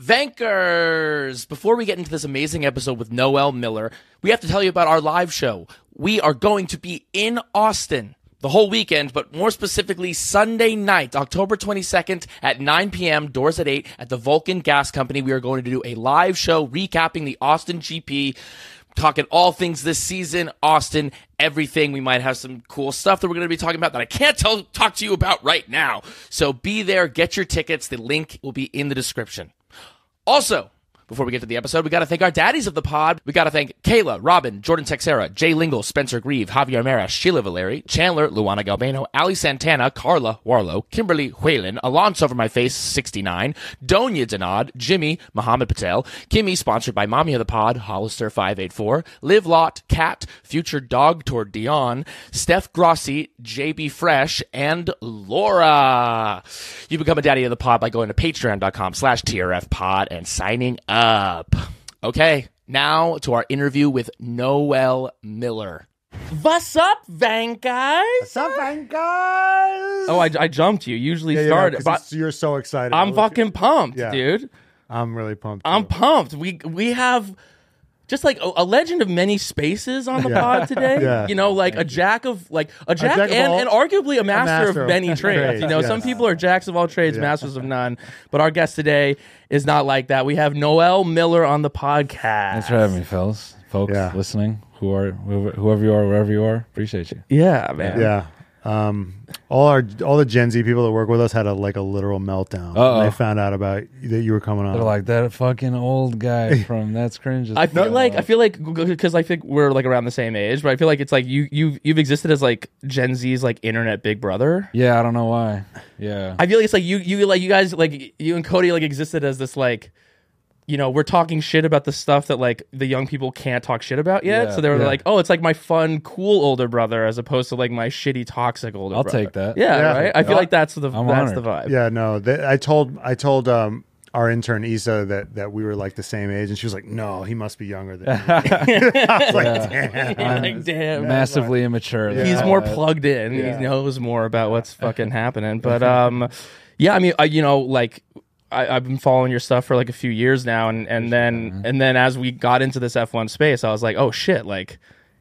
Vankers! Before we get into this amazing episode with Noel Miller, we have to tell you about our live show. We are going to be in Austin the whole weekend, but more specifically Sunday night, October 22nd at 9 p.m., doors at 8 at the Vulcan Gas Company. We are going to do a live show recapping the Austin GP talking all things this season, Austin, everything. We might have some cool stuff that we're going to be talking about that I can't tell talk to you about right now. So be there, get your tickets. The link will be in the description. Also, before we get to the episode, we got to thank our daddies of the pod. We got to thank Kayla, Robin, Jordan Texera, Jay Lingle, Spencer Grieve, Javier Mera, Sheila Valeri, Chandler, Luana Galbano, Ali Santana, Carla Warlow, Kimberly Whalen, Alonso Over My Face 69, Donya Danad, Jimmy, Muhammad Patel, Kimmy, sponsored by Mommy of the Pod, Hollister 584, Live Lot, Cat, Future Dog Toward Dion, Steph Grossi, JB Fresh, and Laura. You become a daddy of the pod by going to patreon.com slash TRF pod and signing up. Okay, now to our interview with Noel Miller. What's up, Vankers? What's up, man, guys? Oh, I, I jumped you. Usually Yeah, you know, start, 'cause but you're so excited. I'm fucking pumped, Yeah. dude. I'm really pumped. I'm pumped. We we have just like a, a legend of many spaces on the Yeah. pod today. Yeah. You know, like a jack of like a jack, jack of and, all- and arguably a master, master of of many trades. trades, You know, some people are jacks of all trades, Yeah. masters of none. But our guest today is not like that. We have Noel Miller on the podcast. Thanks for having me, fellas, folks, Yeah. listening. Who are whoever, whoever you are, wherever you are, appreciate you. Yeah, man. Yeah. Um, all our all the Gen Z people that work with us had a like a literal meltdown. Uh-oh. when They found out about that you were coming on. They're like that fucking old guy from That's Cringe. is I feel fucking like old." I feel like because I think we're like around the same age, but I feel like it's like you you you've existed as like Gen Z's like internet big brother. yeah, I don't know why. Yeah, I feel like it's like you you like you guys like you and Cody like existed as this like you know we're talking shit about the stuff that like the young people can't talk shit about yet. Yeah. so they were Yeah. like, oh, it's like my fun, cool older brother as opposed to like my shitty, toxic older. Brother. I'll brother. take that. Yeah, Yeah. right. I feel like that's the I'm that's honored. the vibe. yeah, no. They, I told I told um our intern Issa that that we were like the same age, and she was like, "No, he must be younger than." me. I was like, "Damn." like damn. massively immature. He's more plugged in. Yeah. He knows more about what's fucking happening. But um, yeah, I mean, I, you know, like I, I've been following your stuff for like a few years now, and and then and then as we got into this F one space, I was like, oh shit, like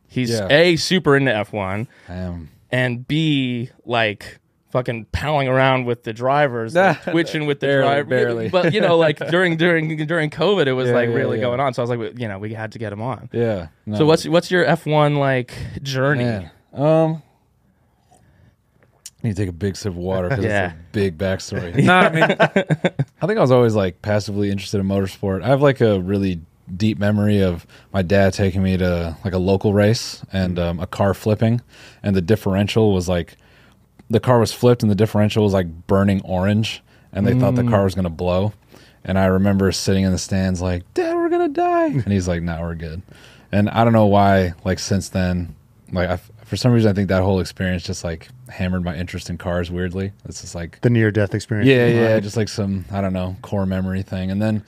he's Yeah. a super into F one, Damn. and b like. Fucking palling around with the drivers, like, twitching with the Barely, driver. barely. But you know, like during during during COVID, it was Yeah, like yeah, really yeah. going on. So I was like, you know, we had to get him on. Yeah. no, So what's what's your F one like journey? Um, need to take a big sip of water because Yeah. it's a big backstory. no, I mean, I think I was always like passively interested in motorsport. I have like a really deep memory of my dad taking me to like a local race and um, a car flipping, and the differential was like the car was flipped and the differential was like burning orange, and they thought the car was gonna blow. And I remember sitting in the stands like, "Dad, we're gonna die," and he's like, "No, we're good." And I don't know why. Like since then, like I, for some reason, I think that whole experience just like hammered my interest in cars. Weirdly, it's just like the near death experience. yeah, yeah, just like some I don't know core memory thing. And then,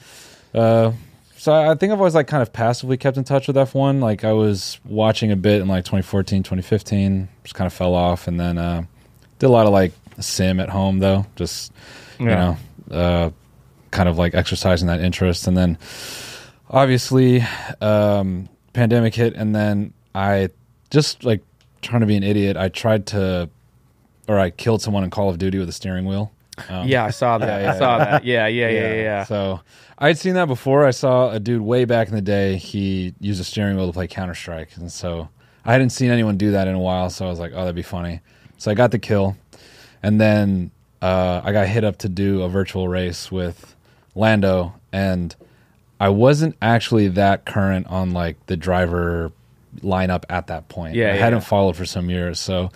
uh, so I think I've always like kind of passively kept in touch with F1. Like I was watching a bit in like 2014, 2015, just kind of fell off, and then uh, did a lot of like sim at home though, just you Yeah. know, uh, kind of like exercising that interest. And then obviously, um, pandemic hit, and then I just like trying to be an idiot. I tried to, or I killed someone in Call of Duty with a steering wheel. Um, Yeah, I saw that. Yeah, I saw that. Yeah, yeah, yeah, yeah. yeah. So I had seen that before. I saw a dude way back in the day. He used a steering wheel to play Counter Strike, and so I hadn't seen anyone do that in a while. So I was like, oh, that'd be funny. So I got the kill, and then uh, I got hit up to do a virtual race with Lando, and I wasn't actually that current on like the driver lineup at that point. Yeah, I yeah, hadn't yeah. followed for some years. So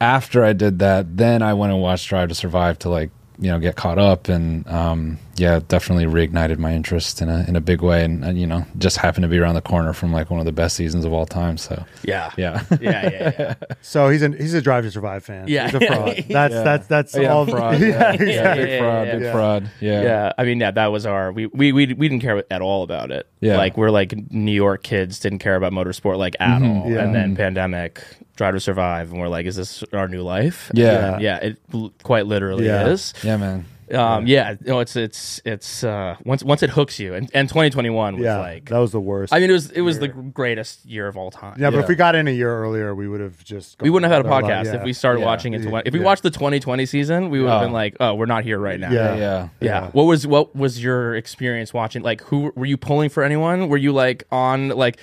after I did that, then I went and watched Drive to Survive to like you know get caught up and um, yeah, definitely reignited my interest in a in a big way, and, and you know just happened to be around the corner from like one of the best seasons of all time. So Yeah. yeah, Yeah, yeah, yeah. So he's a he's a Drive to Survive fan. Yeah. he's a fraud. That's Yeah. that's that's yeah, all. fraud. Yeah, Yeah, exactly. yeah, big fraud, yeah, big yeah. fraud. Yeah, Yeah, I mean, yeah, that was our we we we, we didn't care at all about it. Yeah. like we're like New York kids didn't care about motorsport like at all. Yeah. And then pandemic, Drive to Survive, and we're like, is this our new life? Yeah. yeah, it l- quite literally Yeah. is. yeah, man. Um, yeah, no, it's it's it's uh, once once it hooks you, and, and 2021 was Yeah, like, that was the worst. I mean, it was it was the greatest year of all time. yeah, but Yeah. if we got in a year earlier, we would have just. We wouldn't have had a gone podcast yeah. if we started Yeah. watching it. To, Yeah. if we Yeah. watched the 2020 season, we would have Oh. been like, "Oh, we're not here right now." Yeah. yeah. Yeah. What was what was your experience watching? Like, who were you pulling for anyone? Were you like on like?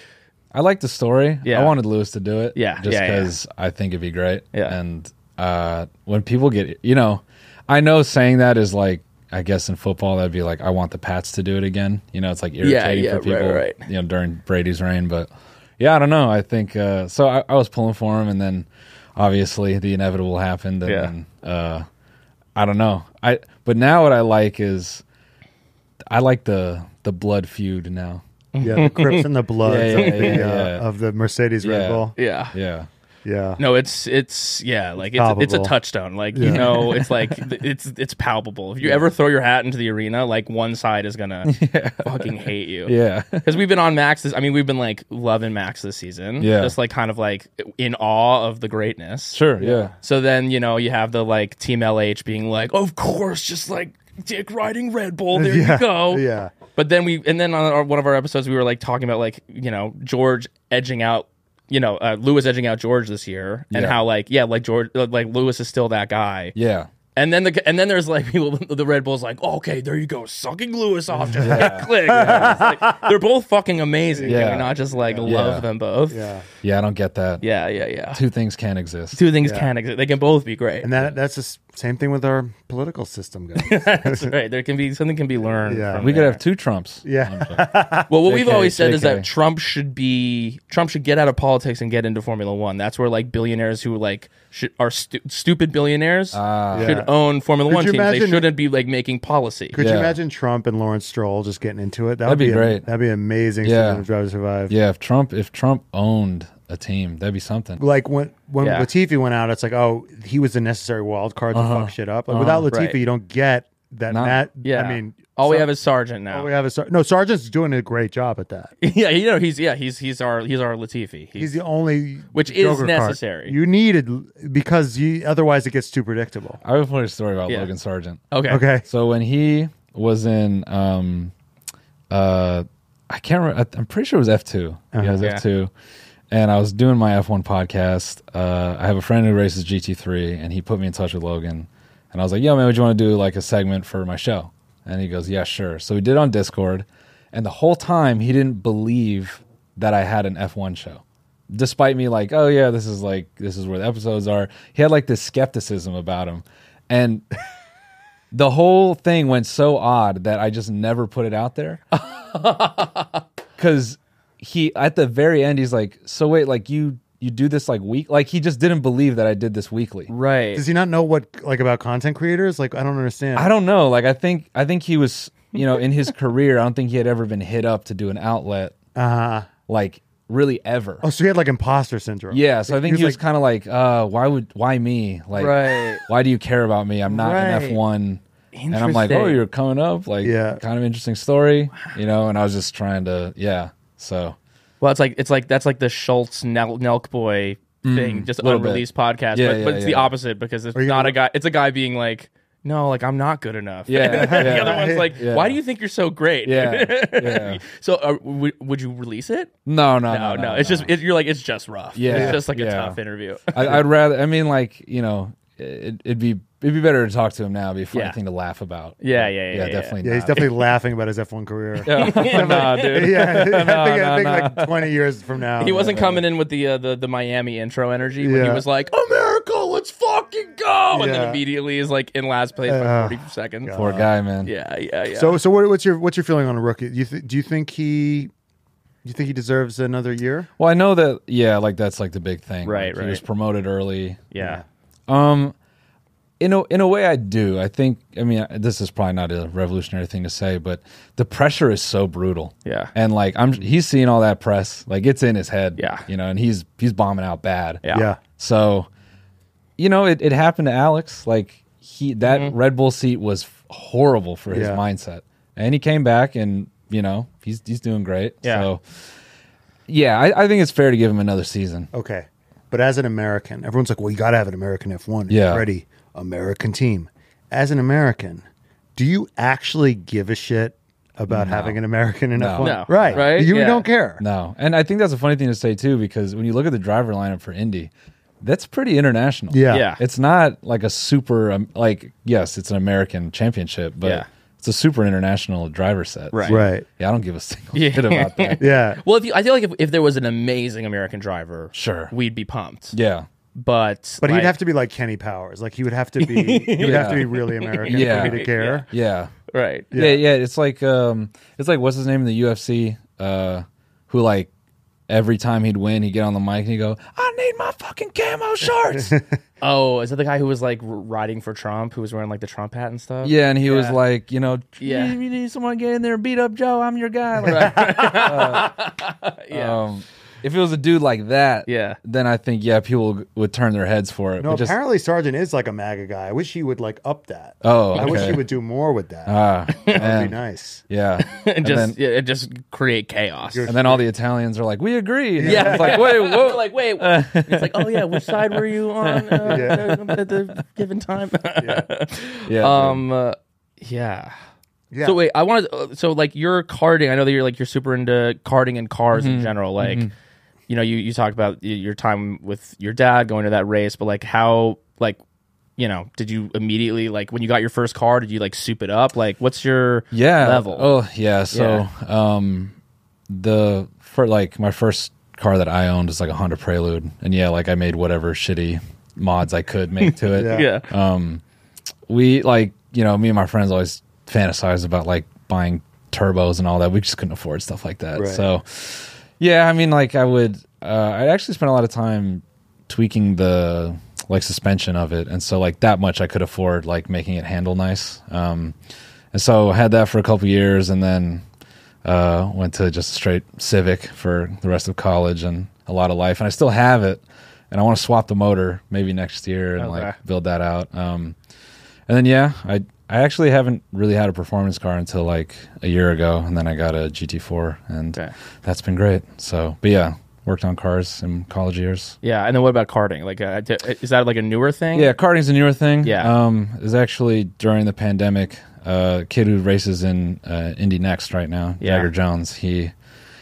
I like the story. Yeah. I wanted Lewis to do it. Yeah, Just yeah, yeah. because I think it'd be great. Yeah. And uh, when people get, you know, I know saying that is like, I guess in football, that'd be like, I want the Pats to do it again. You know, it's like irritating yeah, for right, people, right. you know, during Brady's reign. But yeah, I don't know. I think, uh, so I, I was pulling for him and then obviously the inevitable happened. And Yeah. then, uh, I don't know. I, but now what I like is, I like the, the blood feud now. Yeah, the Crips and the Bloods Yeah, yeah, of, the, yeah, uh, yeah. of the Mercedes Red Yeah. Bull. Yeah. Yeah. Yeah. No, it's it's yeah, like it's it's a palpable. touchstone. Like you Yeah. know, it's like it's it's palpable. If you ever throw your hat into the arena, like one side is gonna fucking hate you. Yeah. Because we've been on Max. This, I mean, we've been like loving Max this season. Yeah. Just like kind of like in awe of the greatness. Sure. Yeah. So then you know you have the like Team LH being like, of course, just like dick riding Red Bull. There yeah. you go. Yeah. But then we, and then on our, one of our episodes, we were like talking about like you know George edging out, you know uh, Lewis edging out George this year, and Yeah. how like yeah, like George, uh, like Lewis is still that guy. Yeah. And then the and then there's like people, the Red Bulls like, oh, okay, there you go, sucking Lewis off, just click, click. It's like, they're both fucking amazing. Yeah. We not just like Yeah. love them both? Yeah. Yeah. I don't get that. yeah, yeah. yeah. Two things can't exist. Two things Yeah. can exist. They can both be great. And that that's the s- same thing with our political system, guys. That's right. There can be something can be learned. Yeah. from We could there. have two Trumps. yeah. Well, what we've JK, always said is that JK. Trump should be Trump should get out of politics and get into Formula One. That's where like billionaires who like should, are stu- stupid billionaires Ah. should Yeah. own Formula Could One you teams. they shouldn't be like making policy. Could you Yeah. imagine Trump and Lawrence Stroll just getting into it? That That'd would be a- great. that'd be amazing. Yeah. season Drive to Survive. Yeah. If Trump, if Trump owned a team, that'd be something. Like when when Yeah. Latifi went out, it's like, oh, he was the necessary wild card to fuck shit up. Like, without Latifi, Uh-huh. Right. you don't get that. No. Matt, Yeah, I mean, all we have is Sargeant now. all we have is Sar- no. Sargeant's doing a great job at that. yeah, you know he's yeah he's he's our he's our Latifi. He's, He's the only Which is Joker card. necessary. You needed because you otherwise it gets too predictable. I would tell you a story about Yeah. Logan Sargeant. okay. Okay. So when he was in, um, uh, I can't remember. I'm pretty sure it was F2. Yeah, it was Yeah. F2. And I was doing my F1 podcast. Uh, I have a friend who races GT3, and he put me in touch with Logan. And I was like, "Yo, man, would you want to do like a segment for my show?" And he goes, "Yeah, sure." So we did on Discord, and the whole time he didn't believe that I had an F1 show, despite me like, "Oh yeah, this is like this is where the episodes are." He had like this skepticism about him, and the whole thing went so odd that I just never put it out there. Cause he at the very end he's like, So wait, like you you do this like week like he just didn't believe that I did this weekly. Right. Does he not know what like about content creators? Like I don't understand. I don't know. Like I think I think he was you know, in his career, I don't think he had ever been hit up to do an outlet Uh, like really ever. oh, so he had like imposter syndrome. Yeah, so I think he was, like, kind of like, uh, why would why me? Like, Right. why do you care about me? I'm not Right. an F1. And I'm like, oh, you're coming up, like, Yeah. kind of interesting story, you know. And I was just trying to, yeah. So Well, it's like it's like that's like the Schulz Nel- Nelk boy thing, just Mm, little bit. unreleased podcast. Yeah, but, yeah, but it's the opposite because it's not gonna- a guy. It's a guy being like, no, like I'm not good enough. Yeah, And then the other one's like, Yeah. why do you think you're so great? Yeah, yeah. so uh, w- would you release it? no, no, No, no, no. It's just it, you're like it's just rough. Yeah, it's just like a tough interview. I, I'd rather. I mean, like, you know, it, it'd be it'd be better to talk to him now. It'd be a funny Yeah. thing to laugh about. Yeah, But, yeah, yeah, yeah. definitely. Yeah, he's not. definitely laughing about his F1 career. Yeah, nah, dude. Yeah, I think, I think no, like 20 years from now. he wasn't coming in with the uh, the the Miami intro energy when he Yeah. was like, "America, let's fucking go," and then Yeah. immediately is like in last place by forty seconds. Poor guy, man. Yeah, yeah, yeah. So, so what, what's your what's your feeling on a rookie? You th- do you think he, do you think he deserves another year? Well, I know that. Yeah, like that's like the big thing. Right, Like, He was promoted early. yeah. Um, in a in a way, I do. I think. I mean, this is probably not a revolutionary thing to say, but the pressure is so brutal. Yeah. And like, I'm he's seeing all that press. Like, it's in his head. Yeah. You know, and he's he's bombing out bad. Yeah. Yeah, So, you know, it, it happened to Alex. Like he that Mm-hmm. Red Bull seat was horrible for his Yeah. mindset, and he came back, and you know, he's he's doing great. Yeah. So, yeah, I, I think it's fair to give him another season. okay. But as an American, everyone's like, "Well, you got to have an American F1. Yeah. ready, American team." As an American, Do you actually give a shit about having an American in No. F1? No. Right. Right? You Yeah. don't care. No, and I think that's a funny thing to say too, because when you look at the driver lineup for Indy, that's pretty international. Yeah. Yeah. it's not like a super um, like yes, it's an American championship, but Yeah. it's a super international driver set. Right. Right. Yeah, I don't give a single Yeah. shit about that. Yeah. Well, if you, I feel like if, if there was an amazing American driver, Sure. we'd be pumped. Yeah. But But like, he'd have to be like Kenny Powers. Like he would have to be he would have to be really American Yeah. for me to care. Yeah. right. Yeah, yeah. It's like um it's like what's his name in the UFC? Uh who like every time he'd win, he'd get on the mic and he'd go, I need my fucking camo shorts. Oh, is that the guy who was like riding for Trump, who was wearing like the Trump hat and stuff? yeah, and he was like, you know, Yeah. you, you need someone to get in there and beat up Joe, I'm your guy. Like, yeah. um, if it was a dude like that, Yeah. then I think yeah, people would turn their heads for it. No, but just, apparently Sargeant is like a MAGA guy. I wish he would like up that. oh, I wish he would do more with that. Ah, that would man. be nice. Yeah, and just then, yeah, and just create chaos. And then all the Italians are like, we agree. And Yeah. it's like wait, whoa, like, wait, it's like, oh yeah, which side were you on uh, Yeah. at the given time? yeah, um, uh, yeah. Yeah. So wait, I want to. so like you're karting. I know that you're like you're super into karting and cars in general. Like, you know, you you talked about your time with your dad going to that race, but like how like you know, did you immediately like when you got your first car? Did you like soup it up? Like, what's your yeah level? oh yeah so um the for like my first car that i owned is like a honda prelude and yeah like i made whatever shitty mods i could make to it Yeah. yeah, um we like you know me and my friends always fantasized about like buying turbos and all that we just couldn't afford stuff like that Right. so yeah i mean like i would uh i actually spent a lot of time tweaking the like suspension of it. And so like that much i could afford like making it handle nice. Um and so I had that for a couple years and then uh went to just straight civic for the rest of college and a lot of life. And i still have it. And i want to swap the motor maybe next year and Okay. like build that out. Um and then yeah i i actually haven't really had a performance car until like a year ago and then i got a gt4 and Okay. that's been great so but yeah worked on cars in college years yeah. And then what about karting? Like, uh, d- is that like a newer thing? yeah karting's a newer thing Yeah. um it was actually during the pandemic uh, a kid who races in uh, Indy Next right now, Yeah. Jagger Jones. He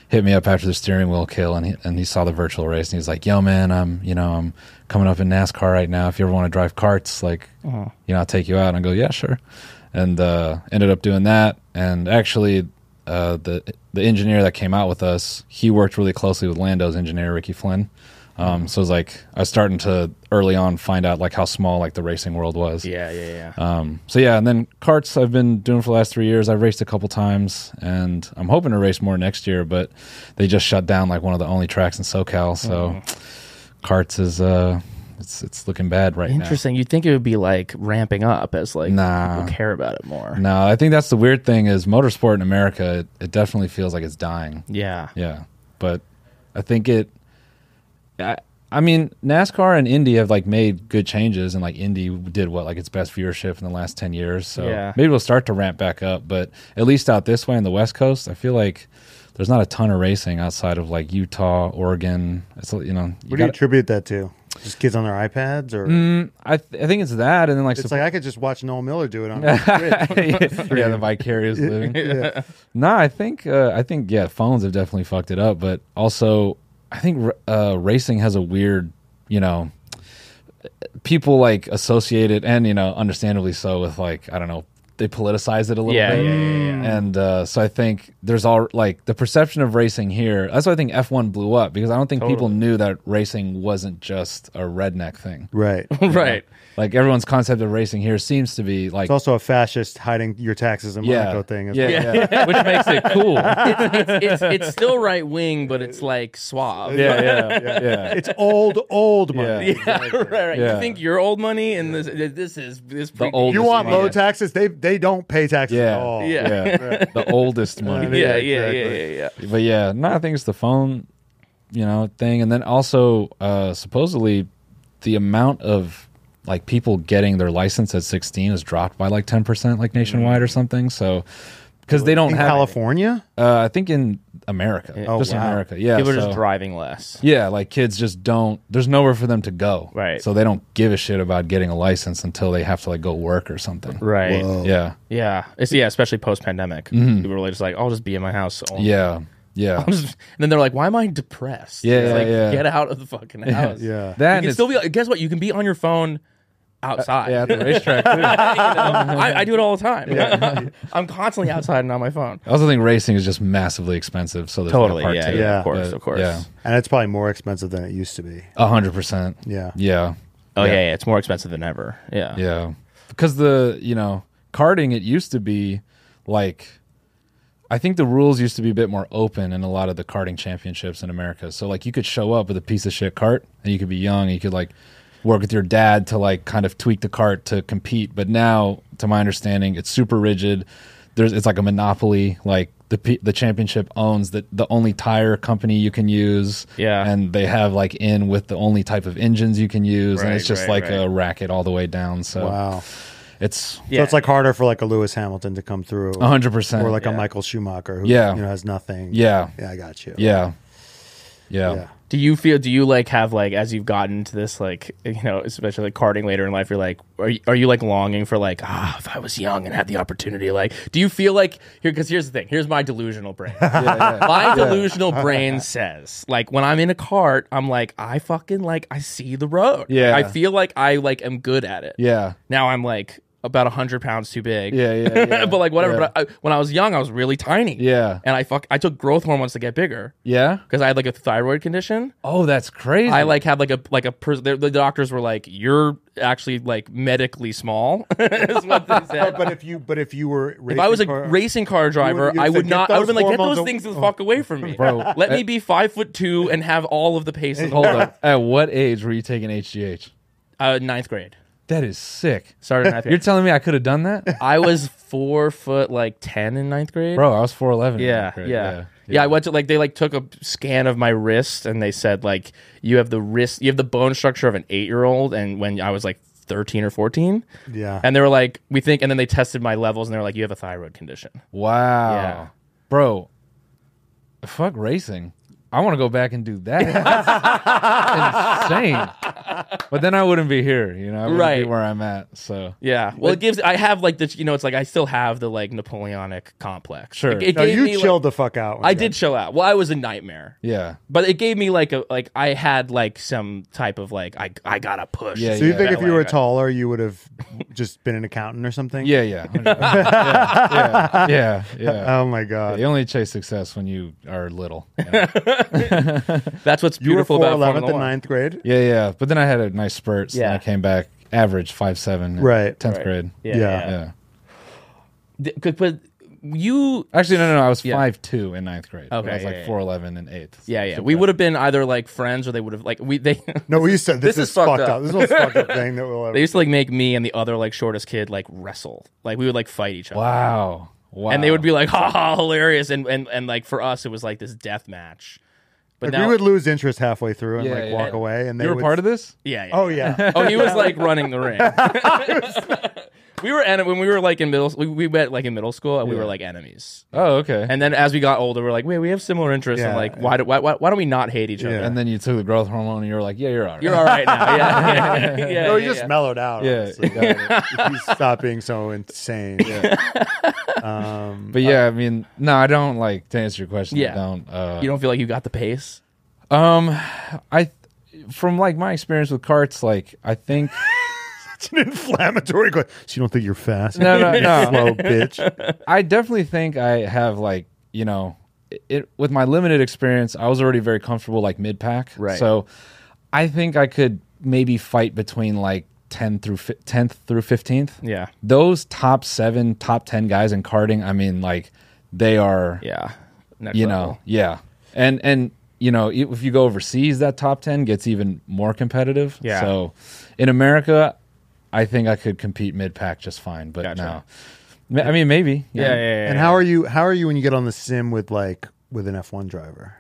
hit me up after the steering wheel kill, and he and he saw the virtual race, and he's like, "Yo, man, I'm you know I'm coming up in NASCAR right now. If you ever want to drive carts, like Uh-huh. you know I'll take you out." And I go, "Yeah, sure," and uh, ended up doing that. And actually, uh, the the engineer that came out with us, he worked really closely with Lando's engineer Ricky Flynn. Um, so it was like I was starting to early on find out like how small like the racing world was. Yeah, yeah, yeah. Um, so yeah, and then carts I've been doing for the last three years. I've raced a couple times, and I'm hoping to race more next year. But they just shut down like one of the only tracks in SoCal, so carts is uh, it's it's looking bad right now. Interesting. You'd think it would be like ramping up as like Nah. people care about it more. now. No, I think that's the weird thing is motorsport in America. It, it definitely feels like it's dying. Yeah. Yeah, but I think it. I, I mean, NASCAR and Indy have like made good changes, and like Indy did what like its best viewership in the last ten years. So Yeah. maybe we'll start to ramp back up. But at least out this way on the West Coast, I feel like there's not a ton of racing outside of like Utah, Oregon. It's you know, you What do you attribute that to? Just kids on their iPads, or Mm, I th- I think it's that, and then like it's supp- like I could just watch Noel Miller do it on Twitch. yeah, the vicarious living. yeah. No, I think uh, I think yeah, phones have definitely fucked it up, but also I think uh, racing has a weird, you know, people like associate it, and you know, understandably so, with like I don't know, they politicize it a little Yeah, bit, yeah, yeah, yeah. and uh, so I think there's all like the perception of racing here. That's why I think F1 blew up because I don't think people knew that racing wasn't just a redneck thing. Right. right. Like everyone's concept of racing here seems to be like It's also a fascist hiding your taxes in yeah, Monaco thing. As yeah, well. yeah, which makes it cool. It's, it's, it's still right wing, but it's like suave. yeah, yeah, yeah. It's old, old money. Yeah. Yeah, right, right. Yeah. You think you're old money, and this this is this The pre- old- You want Yeah. low taxes? They they don't pay taxes Yeah. at all. Yeah. yeah, the oldest money. Yeah, Yeah, yeah, yeah, exactly. yeah, yeah. But yeah, no, I think it's the phone, you know, thing, and then also uh, supposedly the amount of like people getting their license at 16 has dropped by like 10 percent, like nationwide or something. So because they don't In have, California, uh, I think in America, Oh, just wow. America. Yeah, People are so- just driving less. Yeah, like kids just don't. There's nowhere for them to go. Right. So they don't give a shit about getting a license until they have to like go work or something. Right. Whoa. Yeah. Yeah. It's yeah, especially post pandemic. People were really just like, I'll just be in my house. only." Yeah. Yeah. Just- and then they're like, "Why am I depressed?" Yeah, It's yeah, like, yeah. Get out of the fucking house. Yeah. That You can it's, still be. Guess what? You can be on your phone outside. yeah at the racetrack too. You know? I, I do it all the time. I'm constantly outside and on my phone. I also think racing is just massively expensive. So there's Totally. that part Yeah, to yeah. Yeah. Of course. But, of course. yeah. And it's probably more expensive than it used to be. A hundred percent. Yeah. Yeah. Oh yeah. Yeah. yeah, It's more expensive than ever. Yeah. Yeah. Because the, you know, karting, it used to be like, I think the rules used to be a bit more open in a lot of the karting championships in America. So, like, you could show up with a piece of shit cart and you could be young and you could, like, work with your dad to, like, kind of tweak the cart to compete. But now, to my understanding, it's super rigid. There's, it's like a monopoly. Like, the, the championship owns the, the only tire company you can use. Yeah. And they have, like, in with the only type of engines you can use. and it's just right, like right. a racket all the way down. So, Wow. it's Yeah. So it's like harder for like a Lewis Hamilton to come through. a hundred percent. Or like Yeah. a Michael Schumacher who Yeah. you know has nothing. yeah, Yeah, I got you. yeah, yeah, Yeah. Do you feel? Do you like have like as you've gotten into this like you know especially like karting later in life? You're like, are you, are you like longing for like ah if I was young and had the opportunity? Like, do you feel like here? Because here's the thing. Here's my delusional brain. my delusional brain says like when I'm in a cart, I'm like I fucking like I see the road. Yeah. I feel like I like am good at it. yeah, Now I'm like about hundred pounds too big. yeah, yeah, yeah. but like whatever. Yeah. But I, when I was young, I was really tiny. yeah, And I fuck. I took growth hormones to get bigger yeah. because I had like a thyroid condition. Oh, that's crazy. I like had like a like a pers- the, the doctors were like you're actually like medically small is what they said. But if you but if you were if I was a car- racing car driver, you'd I would not. I would have been like, get those things the fuck away from me, Bro, Let me be five foot two and have all of the pace Hold up. At what age were you taking HGH? Uh, ninth grade. That is sick. Started ninth You're grade. telling me I could have done that, I was four foot like ten in ninth grade. bro? I was four eleven. Yeah, yeah, yeah, I went to like they like took a scan of my wrist and they said like you have the wrist, you have the bone structure of an eight year old, and when I was like thirteen or fourteen, Yeah. and they were like, we think, and then they tested my levels and they were like, you have a thyroid condition. Wow. Yeah. bro. Fuck racing. I want to go back and do that. That's insane. But then I wouldn't be here, you know. I wouldn't Right. be where I'm at. So Yeah. Well, it gives. I have like this. You know, it's like I still have the like Napoleonic complex. Sure. It, it no, you me, like- chilled the fuck out. I did chill out. Well, I was a nightmare, yeah, but it gave me like a like I had like some type of like I I gotta push. Yeah, So you yeah. think if you were taller, you would have just been an accountant or something? yeah, yeah, yeah, yeah, yeah, yeah. Oh my god. You only chase success when you are little. Yeah, That's what's You were beautiful four about eleventh and in One. ninth grade. yeah, yeah. But then I had a nice spurt. So then Yeah. I came back average five seven. Right. tenth Right. grade. Yeah. Yeah. yeah. Yeah. But, but you Actually, no, no, no. I was Yeah. five two in ninth grade. Okay, I was yeah, like yeah. four eleven in eighth. Yeah, yeah. We would have been either like friends or they would have like we they No, we said this, This is, is fucked fucked up. up. This is the fucked up thing that we'll ever. they used to like make me and the other like shortest kid like wrestle. Like we would like fight each other. Wow. Wow. And they would be like, ha ha, hilarious. And, and and like for us it was like this death match. But like, now we would lose interest halfway through and Yeah, like yeah. walk away, and they You were would, part of this? Yeah, yeah. Oh yeah. Oh, he was like running the ring. we were en- when we were like in middle we, we met like in middle school and we were like enemies. Oh, okay. And then as we got older, we're like, wait, we have similar interests. Yeah. And like, why, do, why, why, why don't we not hate each other? Yeah. And then you took the growth hormone, and you were like, "Yeah, you're all right." You're all right now. Yeah, yeah, yeah. no, yeah, he just yeah. mellowed out. Yeah, honestly. got he stopped being so insane. um, But yeah, I mean, no, I don't like to answer your question. Yeah. I don't. Uh, You don't feel like you got the pace? um, I, from like my experience with carts, like I think it's an inflammatory question. So you don't think you're fast? No, no, no. slow bitch. I definitely think I have like you know, it, it with my limited experience, I was already very comfortable like mid pack. Right. So, I think I could maybe fight between like ten through tenth through fifteenth. Yeah, Those top seven, top ten guys in karting, I mean, like they are. yeah. Next you level. know yeah and and you know if you go overseas that top 10 gets even more competitive Yeah. so in america i think i could compete mid-pack just fine but Gotcha. no i mean maybe Yeah, yeah, yeah. And how are you? How are you when you get on the sim with like with an F1 driver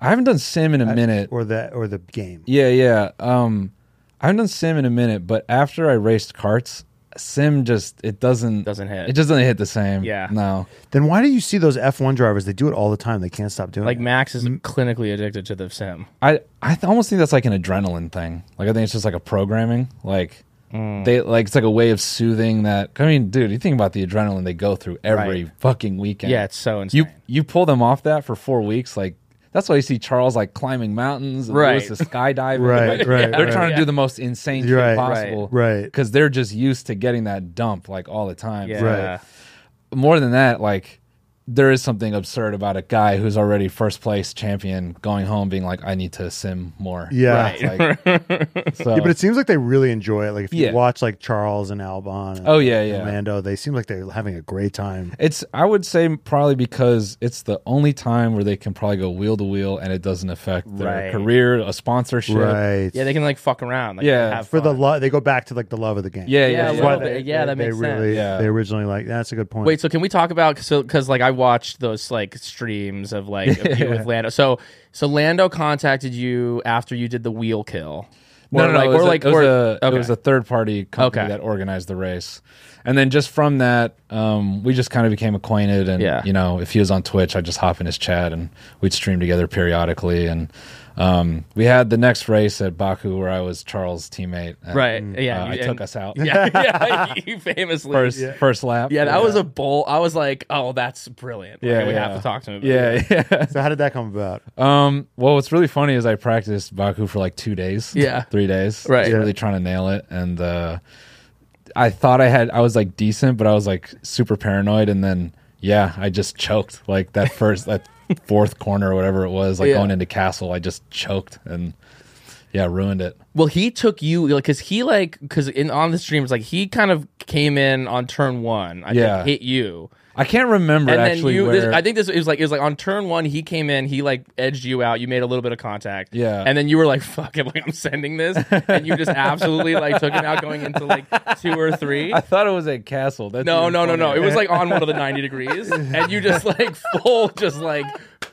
i haven't done sim in a minute or that or the game? yeah yeah um i haven't done sim in a minute but after i raced carts sim just it doesn't Doesn't hit. It just doesn't hit the same. Yeah. No. Then why do you see those F1 drivers? They do it all the time. They can't stop doing Like it. Like Max is clinically addicted to the sim. I I th- almost think that's like an adrenaline thing. Like I think it's just like a programming. Like Mm. they like it's like a way of soothing that. I mean, dude, you think about the adrenaline they go through every Right. fucking weekend. Yeah, it's so insane. you you pull them off that for four weeks, like. That's why you see Charles like climbing mountains, and Right. Lewis is skydiving. Right, Like, right, They're right. trying to do the most insane You're shit right, possible, right. Because they're just used to getting that dump like all the time. yeah. Right. more than that, like there is something absurd about a guy who's already first place champion going home being like, I need to sim more. Yeah. It's like- so, Yeah, but it seems like they really enjoy it. Like if you Yeah. watch like Charles and Albon, and, Oh, yeah, yeah. Lando, they seem like they're having a great time. it's I would say probably because it's the only time where they can probably go wheel to wheel and it doesn't affect their Right. career, a sponsorship. Right. Yeah, they can like fuck around. Like, Yeah. have For the love, they go back to like the love of the game. Yeah, Yeah, yeah, yeah. little Why bit. they- Yeah, that they makes really, sense. Yeah. They originally like that's a good point. Wait, so can we talk about so because like I watched those like streams of like of you with Lando. So so Lando contacted you after you did the wheel kill. No, no, no, like it was, or a, like it, was a, okay. it was a third party company Okay. that organized the race. And then just from that, um, we just kind of became acquainted. And, Yeah. you know, if he was on Twitch, I'd just hop in his chat and we'd stream together periodically. And um, we had the next race at Baku where I was Charles' teammate. And, right. uh, Yeah, I you- took us out. Yeah, yeah, you famously. First, first lap. yeah, that was a bowl. I was like, oh, that's brilliant. Like, Yeah, we yeah. have to talk to him. About Yeah, it. yeah. so how did that come about? Um, well, what's really funny is I practiced Baku for like two days. Yeah. Three days. Right. Just Yeah. Really trying to nail it. And uh, I thought I had, I was like decent, but I was like super paranoid. And then, yeah, I just choked like that first, that fourth corner or whatever it was, like Yeah. going into Castle. I just choked and yeah, ruined it. Well, he took you like because he like because in on the streams like he kind of came in on turn one. I Yeah. think hit you. I can't remember and then actually you where. this, i think this it was like it was like on turn one he came in he like edged you out you made a little bit of contact Yeah. and then you were like fuck it like i'm sending this and you just absolutely like took him out going into like two or three I thought it was at Castle. That's no no no no it was like on one of the 90 degrees and you just like full just like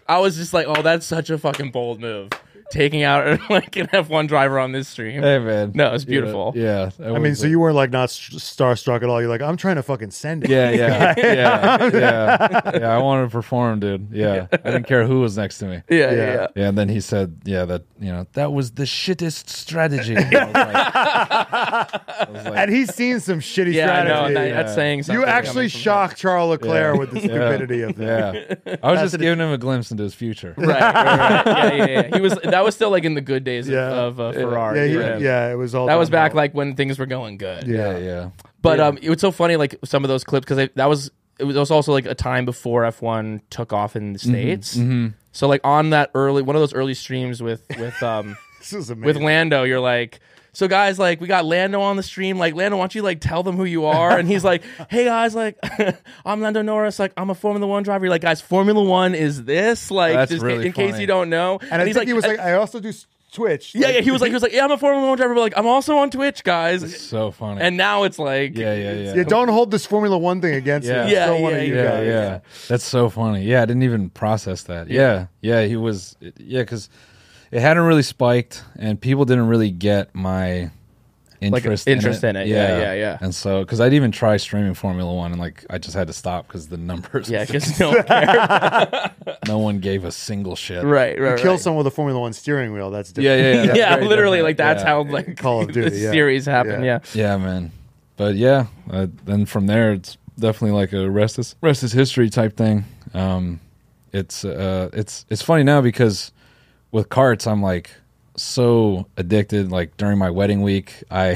i was just like oh that's such a fucking bold move taking out like an f1 driver on this stream Hey, man. No, it's beautiful. Yeah. I mean, so you weren't like not st- starstruck at all. You're like, I'm trying to fucking send it. Yeah, yeah, yeah, yeah, yeah. I wanted to perform, dude. Yeah, I didn't care who was next to me. yeah yeah, Yeah. yeah. Yeah, and then he said, "Yeah, that you know that was the shittest strategy." And like, like, And he's seen some shitty Yeah, I know. strategy. That, Yeah. that's saying something. you actually coming from shocked Charles Leclerc Yeah. with the Yeah. stupidity of that. yeah, I was just giving him a glimpse into his future. right, right, right. Yeah, yeah, yeah. He was that was still like in the good days Yeah. of, of uh, Ferrari. Yeah, he- yeah, it was all. That was downhill. back like when things were going good. Yeah, yeah, But um, it was so funny like some of those clips because that was it was also like a time before F1 took off in the Mm-hmm. states. So like on that early one of those early streams with with um This is amazing. with Lando, you're like. So guys, like we got Lando on the stream. Like Lando, why don't you like tell them who you are? And he's like, "Hey guys, like I'm Lando Norris. Like I'm a Formula One driver." You're like, guys, Formula One is this? Like, That's just really in case you don't know. and I he's think he was like, I also do Twitch. Yeah, Like, yeah. He was like, he was like, yeah, I'm a Formula One driver, but like, I'm also on Twitch, guys. so funny. And now it's like, yeah, yeah, yeah, yeah, don't hold this Formula One thing against Yeah. me. Yeah, Still one of yeah, you yeah, guys. yeah. That's so funny. Yeah, I didn't even process that. Yeah, yeah, he was. Yeah, because it hadn't really spiked, and people didn't really get my interest. interest in in it. it. Yeah, yeah, yeah. And so, because I'd even try streaming Formula One, and like I just had to stop because the numbers. yeah, because no one cares. no one gave a single shit. right, right, Kill right. someone with a Formula One steering wheel. That's different. yeah, yeah. that's yeah, literally, different. like that's Yeah. how like Call of Duty, the yeah. series happened. Yeah. Yeah. Yeah, man. But yeah, uh, then from there, it's definitely like a rest is rest is history type thing. Um, it's uh, it's it's funny now because with carts, I'm like so addicted. Like during my wedding week, I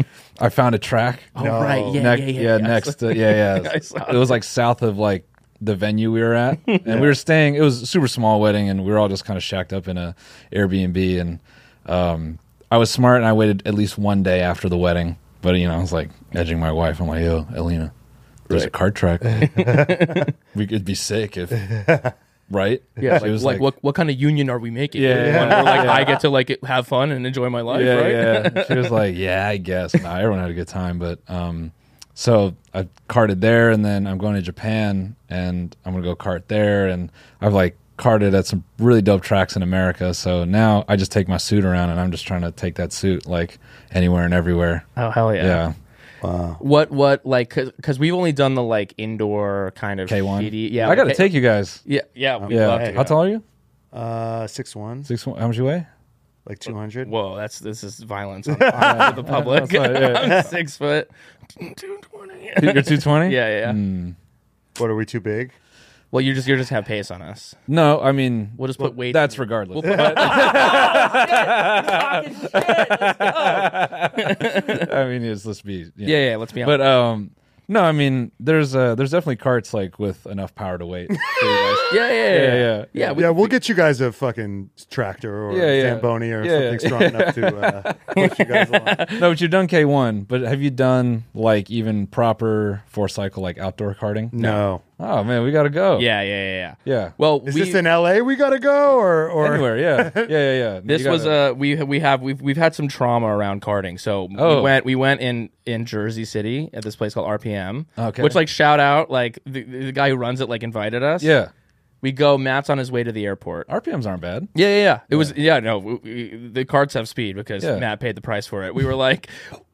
I found a track. Oh No. right, yeah, Nec- yeah, yeah, yeah. next to yeah, yeah. It was like south of like the venue we were at, and we were staying. It was a super small wedding, and we were all just kind of shacked up in a Airbnb. And um, I was smart, and I waited at least one day after the wedding. But you know, I was like edging my wife. I'm like, "Yo, Elena, there's a Right. cart track. we could be sick if." Right? Yeah, like, was like, what what kind of union are we making? Yeah, yeah. where, like I get to like have fun and enjoy my life, yeah, right? yeah. She was like, "Yeah, I guess." Nah, everyone had a good time, but um, so I carted there, and then I'm going to Japan, and I'm gonna go cart there, and I've like carted at some really dope tracks in America. So now I just take my suit around, and I'm just trying to take that suit like anywhere and everywhere. Oh hell Yeah, yeah. What what like because we've only done the like indoor kind of K one. shitty- Yeah, I got to like, take you guys. Yeah, yeah, we'd Yeah. love to How go. tall are you? Uh, six one, Six. How much you weigh? like two hundred. Whoa, that's this is violence on, on the public. That's right, yeah. I'm six foot, two twenty. You're two twenty. Yeah, yeah. yeah. Mm. What are we too big? Well, you just you just have pace on us. No, I mean We'll just put weight. that's regardless. I mean, it's let's be. Yeah. yeah, yeah. Let's be honest. But um, no, I mean, there's uh, there's definitely carts like with enough power to wait. for you guys. yeah, yeah, yeah, Yeah, yeah. yeah. yeah we, yeah, we'll get you guys a fucking tractor or Yeah, a yeah. Zamboni or Yeah, something yeah. strong enough to uh, push you guys along. no, but you've done K one. But have you done like even proper four cycle like outdoor karting? No. Oh man, we gotta go. Yeah, yeah, yeah, yeah. yeah. Well, Is we, this in LA we gotta go or or Anywhere, yeah, yeah, yeah, yeah. this was gotta- uh we we have we've we've had some trauma around karting. So Oh. we went we went in in Jersey City at this place called RPM. Okay. Which like shout out like the, the guy who runs it like invited us. yeah. We go. Matt's on his way to the airport. RPMs aren't bad. Yeah, yeah, yeah. It was yeah. No, we, we, the carts have speed because Yeah. Matt paid the price for it. We were like,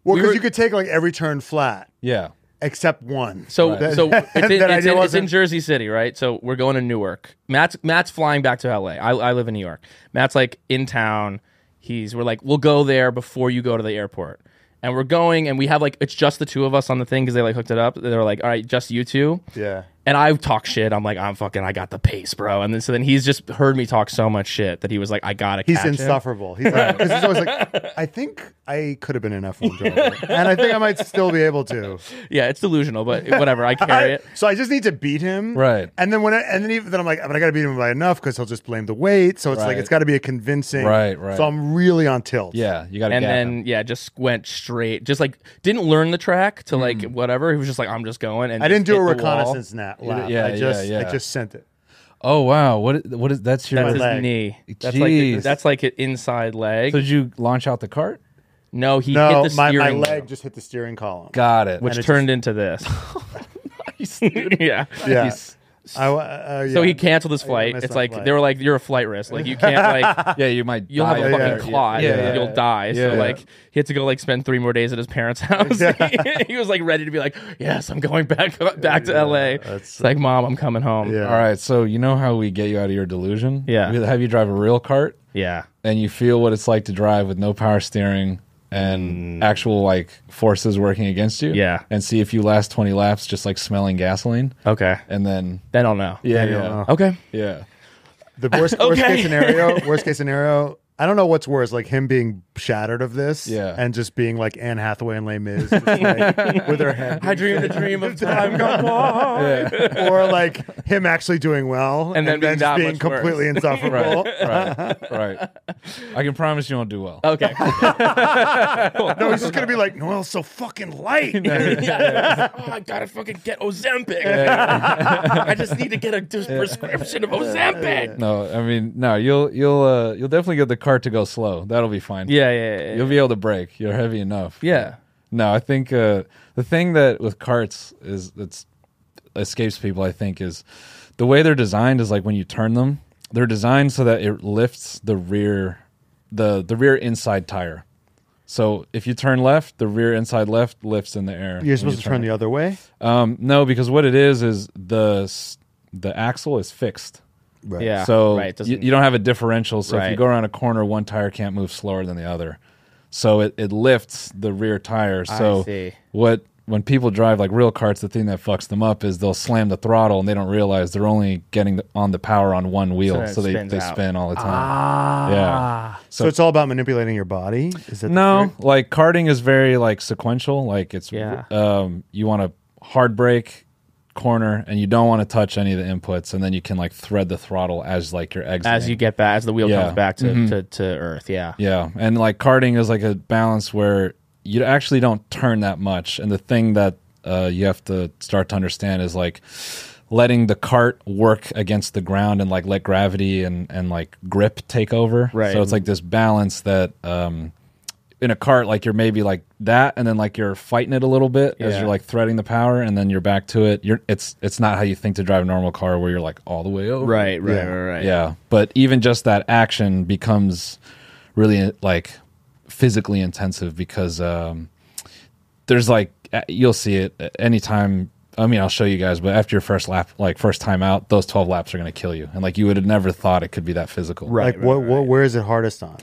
well because were- you could take like every turn flat Yeah. Except one. So That- so it's in, it's, in, it's in Jersey City, right? So we're going to Newark. Matt's Matt's flying back to LA. I, I live in New York. Matt's like in town. He's we're like we'll go there before you go to the airport. And we're going, and we have like it's just the two of us on the thing because they like hooked it up. They were like, "All right, just you two. yeah. And I talk shit. I'm like, I'm fucking, I got the pace, bro. And then so then he's just heard me talk so much shit that he was like, I gotta. He's catch him. insufferable. He's like, 'cause he's always like, I think I could have been an F1 driver, and I think I might still be able to. Yeah, it's delusional, but whatever. I carry it. So I just need to beat him, Right. And then when I, and then even, then I'm like, but I got to beat him by enough because he'll just blame the weight. So it's like Right. it's got to be a convincing, Right, right. So I'm really on tilt. Yeah. You gotta. and then him. yeah, just went straight. Just like didn't learn the track to like hmm. whatever. He was just like, I'm just going. And I didn't just do a hit the wall. reconnaissance nap. Lap. yeah, I just yeah, yeah. I just sent it. Oh wow. What? is- What is? That's your. That's his leg. knee. That's like Jeez. that's like an inside leg. so did you launch out the cart? no, he No, hit the my, steering my leg wheel, just hit the steering column. Got it. which and it turned into this. Nice, yeah. yeah. Nice. I, uh, So he canceled his flight. It's like flight. they were like, "You're a flight risk. Like you can't like Yeah, you might. you'll have a yeah, fucking yeah. clot. Yeah, and yeah, you'll yeah. die." So Yeah. like he had to go like spend three more days at his parents' house. he was like ready to be like, "Yes, I'm going back back to L.A." It's like, "Mom, I'm coming home." Yeah. All right. So you know how we get you out of your delusion? Yeah. We have you drive a real cart, yeah. and you feel what it's like to drive with no power steering and actual like forces working against you. Mm. Yeah. And see if you last twenty laps just like smelling gasoline, Okay. and then Then I'll know. yeah, you'll yeah, know. Okay. yeah. The worst, worst Okay. case scenario. Worst case scenario. I don't know what's worse, like him being shattered of this, Yeah. and just being like Anne Hathaway and Les Mis, just, like, with her head, I dreamed a dream of time gone by. or like him actually doing well, And then being just being much completely worse. insufferable. right, right. I can promise you won't do well. Okay. No, he's just gonna be like, Noel's so fucking light. Yeah. Oh, I gotta fucking get Ozempic. I just need to get a dis- prescription of Ozempic. No, I mean no. You'll you'll uh, you'll definitely get the cart to go slow. That'll be fine. Yeah, yeah, yeah. You'll be able to brake. You're heavy enough. yeah. No, I think uh, the thing that with carts is that's escapes people. I think is the way they're designed is like when you turn them, they're designed so that it lifts the rear, the the rear inside tire. So if you turn left, the rear inside left lifts in the air. You're supposed to turn the other way. Um, no, because what it is is the the axle is fixed. Right. Yeah. So right. you, you don't have a differential. So if you go around a corner, one tire can't move slower than the other. So it, it lifts the rear tire. I So see. what when people drive like real carts, the thing that fucks them up is they'll slam the throttle and they don't realize they're only getting the, on the power on one wheel, then it so, they, they out. spin all the time. Ah. Yeah. So, it's all about manipulating your body. Is that the No, like karting is very like sequential. Like it's Yeah. um you want to hard brake corner and you don't want to touch any of the inputs and then you can like thread the throttle as like you're exiting. As you get back, as the wheel Yeah. comes back to, Mhm. to, to Earth. Yeah. Yeah, and like karting is like a balance where you actually don't turn that much, and the thing that uh, you have to start to understand is like letting the cart work against the ground and like let gravity and and like grip take over. Right. So it's like this balance that um, in a cart, like you're maybe like that, and then like you're fighting it a little bit as Yeah. you're like threading the power, and then you're back to it. You're it's it's not how you think to drive a normal car where you're like all the way over. Right. Right. Yeah. Right. Right. Yeah, but even just that action becomes really like physically intensive because um, there's like uh, you'll see it anytime. I mean, I'll show you guys, but after your first lap, like first time out, those 12 laps are going to kill you. And like you would have never thought it could be that physical. Right. like what, what where is it hardest on?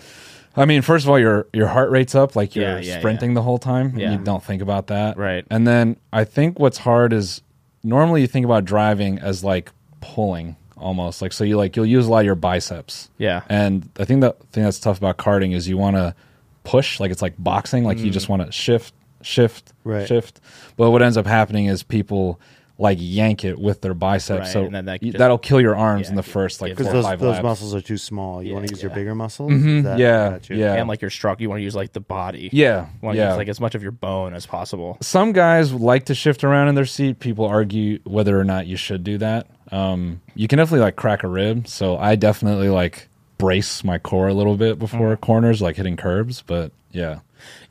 I mean, first of all, your your heart rate's up, like you're Yeah, yeah, sprinting the whole time. Yeah. You don't think about that. Right. And then I think what's hard is normally you think about driving as like pulling almost. Like so you like you'll use a lot of your biceps. Yeah. And I think the thing that's tough about karting is you want to push, like it's like boxing, like you mm. just want to shift, shift, Right. shift. But what ends up happening is people like yank it with their biceps, Right, so and then that just, that'll kill your arms Yeah, in the first like four Because or those five those laps. muscles are too small. You Yeah, want to use your bigger muscles. Is that- Yeah, yeah. and like your struck, you want to use like the body. Yeah, You yeah. use like as much of your bone as possible. some guys like to shift around in their seat. People argue whether or not you should do that. Um, you can definitely like crack a rib. So I definitely like brace my core a little bit before Mm. corners, like hitting curbs. But yeah,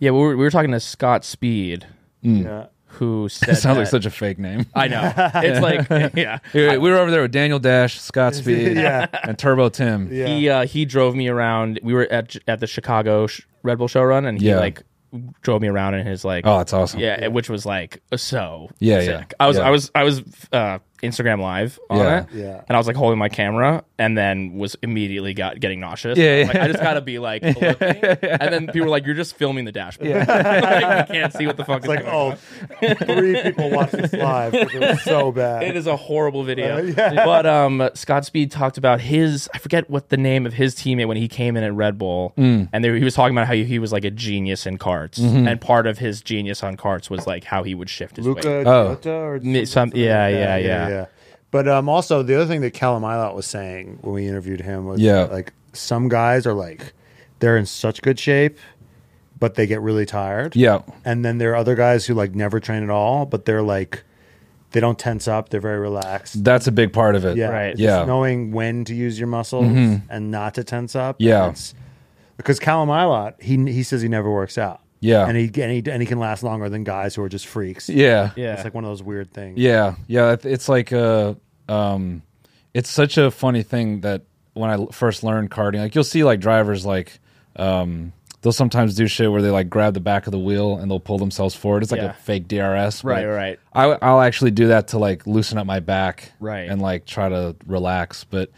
Yeah, we were, we were talking to Scott Speed, Yeah. Who said it sounds like such a fake name. I know. It's like yeah. we we were over there with Daniel Dash, Scott Speed, Yeah. and Turbo Tim. Yeah. He uh, he drove me around. We were at at the Chicago sh- Red Bull show run, and he Yeah. like drove me around in his like Oh, that's awesome. yeah, which was like so Yeah, sick. yeah, I was yeah. I was I was uh, Instagram live on Yeah. it, Yeah. and I was like holding my camera, and then was immediately got getting nauseous. Yeah, Like. I just gotta be like, looking. and then people were like, "You're just filming the dashboard. like, you can't see what the fuck It's is like, going on." oh, three people watch this live. 'cause It was so bad. It is a horrible video. Uh, yeah. But um, Scott Speed talked about his, I forget what the name of his teammate when he came in at Red Bull. Mm. And they, he was talking about how he, he was like a genius in carts. Mm-hmm. And part of his genius on carts was like how he would shift his Luca weight. Oh. Giotto or Me- something, some- something yeah, like that. yeah, yeah. But um, also the other thing that Callum Ilott was saying when we interviewed him was Yeah. that, like some guys are like they're in such good shape, but they get really tired. Yeah. And then there are other guys who like never train at all, but they're like they don't tense up. They're very relaxed. That's a big part of it. Yeah, Right. It's Yeah. Just knowing when to use your muscles and not to tense up. Yeah. Because Callum Ilott, he he says he never works out. Yeah. and he and he and he can last longer than guys who are just freaks. Yeah. Yeah. It's like one of those weird things. Yeah, yeah. It's like uh um, it's such a funny thing that when I first learned karting, like you'll see like drivers like um, they'll sometimes do shit where they like grab the back of the wheel and they'll pull themselves forward. It's like Yeah. a fake DRS. Right, right. I, I'll actually do that to like loosen up my back, Right. and like try to relax. But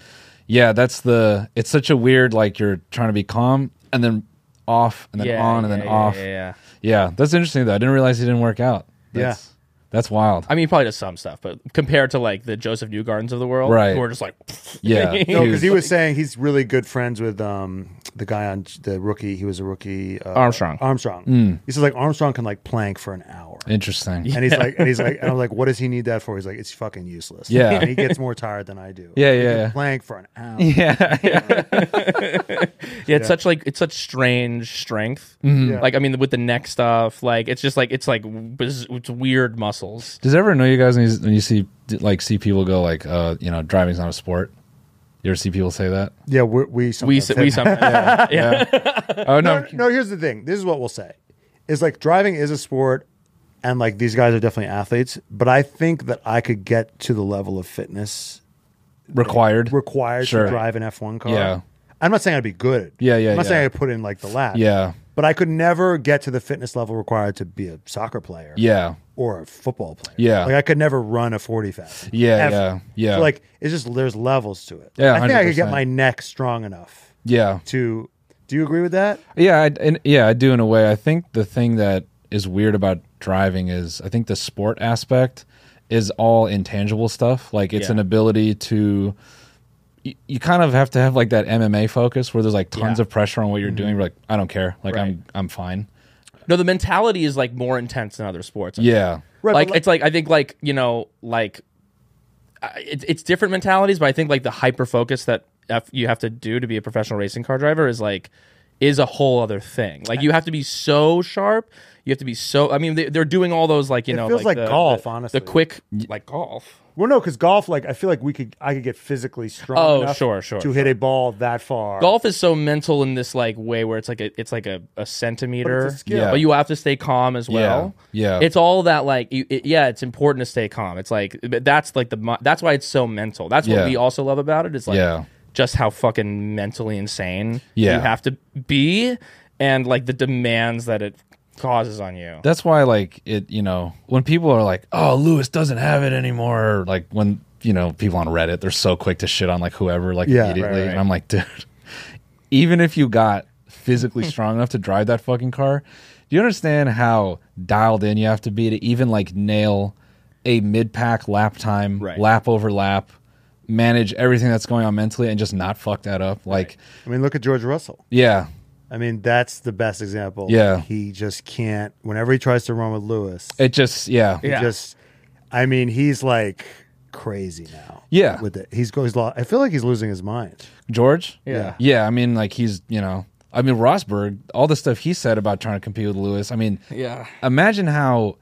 yeah, that's the. It's such a weird like you're trying to be calm and then off and then Yeah, on and yeah, then yeah, off. Yeah, yeah. Yeah, that's interesting though. I didn't realize it didn't work out. Yeah. That's, that's wild. I mean, he probably does some stuff, but compared to like the Josef Newgardens of the world, Right. who are just like, Yeah. No, because he Huge. was saying he's really good friends with um the guy on the rookie. He was a rookie. Uh, Armstrong. Armstrong. Mm. He says like Armstrong can like plank for an hour. Interesting. And he's like, and he's like, and I'm like, what does he need that for? He's like, it's fucking useless. Yeah. and he gets more tired than I do. Yeah, He yeah, can yeah. Plank for an hour. Yeah. yeah, it's such like it's such strange strength. Mm-hmm. Yeah. Like I mean, with the neck stuff, like it's just like it's like biz- it's weird muscles. Does it ever know you guys when you, when you see like see people go like uh you know driving's not a sport? You ever see people say that? Yeah, we we We sometimes s- say we that. sometimes yeah. Oh no. no, no, here's the thing. This is what we'll say: is like driving is a sport, and like these guys are definitely athletes. But I think that I could get to the level of fitness Required. required Sure. to drive an F1 car. Yeah. I'm not saying I'd be good. Yeah, yeah, I'm not yeah. saying I put in like the lap. Yeah. But I could never get to the fitness level required to be a soccer player. Yeah. Or a football player. Yeah. Like I could never run a 40 fast. Yeah, Ever. yeah, yeah. So like it's just there's levels to it. Yeah, I think I could get my neck strong enough Yeah. to. Do you agree with that? Yeah, I, and yeah, I do in a way. I think the thing that is weird about driving is I think the sport aspect is all intangible stuff. Like it's Yeah. an ability to you, you kind of have to have like that MMA focus where there's like tons Yeah. of pressure on what you're doing. Mm-hmm. You're like, I don't care. Like Right. I'm I'm fine. No, the mentality is like more intense than other sports. I Yeah. Right, like but, it's like I think like you know like it's it's different mentalities, but I think like the hyper focus that F- you have to do to be a professional racing car driver is like is a whole other thing. Like you have to be so sharp. You have to be so. I mean, they, they're doing all those like you It know feels like the, golf, the- honestly. The quick like golf. Well, no, because golf, like I feel like we could, I could get physically strong Oh, enough sure, sure, to hit a ball that far. Golf is so mental in this like way where it's like a, it's like a, a centimeter, But it's a skill. Yeah. but you have to stay calm as well. Yeah. it's all that like you, it, yeah, it's important to stay calm. It's like that's like the that's why it's so mental. That's what Yeah. we also love about it. it. Is like Yeah. just how fucking mentally insane Yeah. you have to be, and like the demands that it causes on you. That's why, like it, you know, when people are like, "Oh, Lewis doesn't have it anymore," like when you know people on Reddit, they're so quick to shit on like whoever, like Yeah, immediately, right, right. and I'm like, dude, even if you got physically strong enough to drive that fucking car, do you understand how dialed in you have to be to even like nail a mid pack lap time, Right. lap over lap, manage everything that's going on mentally, and just not fuck that up? Like, I mean, look at George Russell. yeah, I mean, that's the best example. Yeah. he just can't. Whenever he tries to run with Lewis, it just, yeah, he Yeah. just. I mean, he's like crazy now. Yeah. with it, he's goes. I feel like he's losing his mind. George, Yeah. Yeah, I mean, like he's, you know, I mean, Rosberg, all the stuff he said about trying to compete with Lewis. I mean, Yeah. imagine how,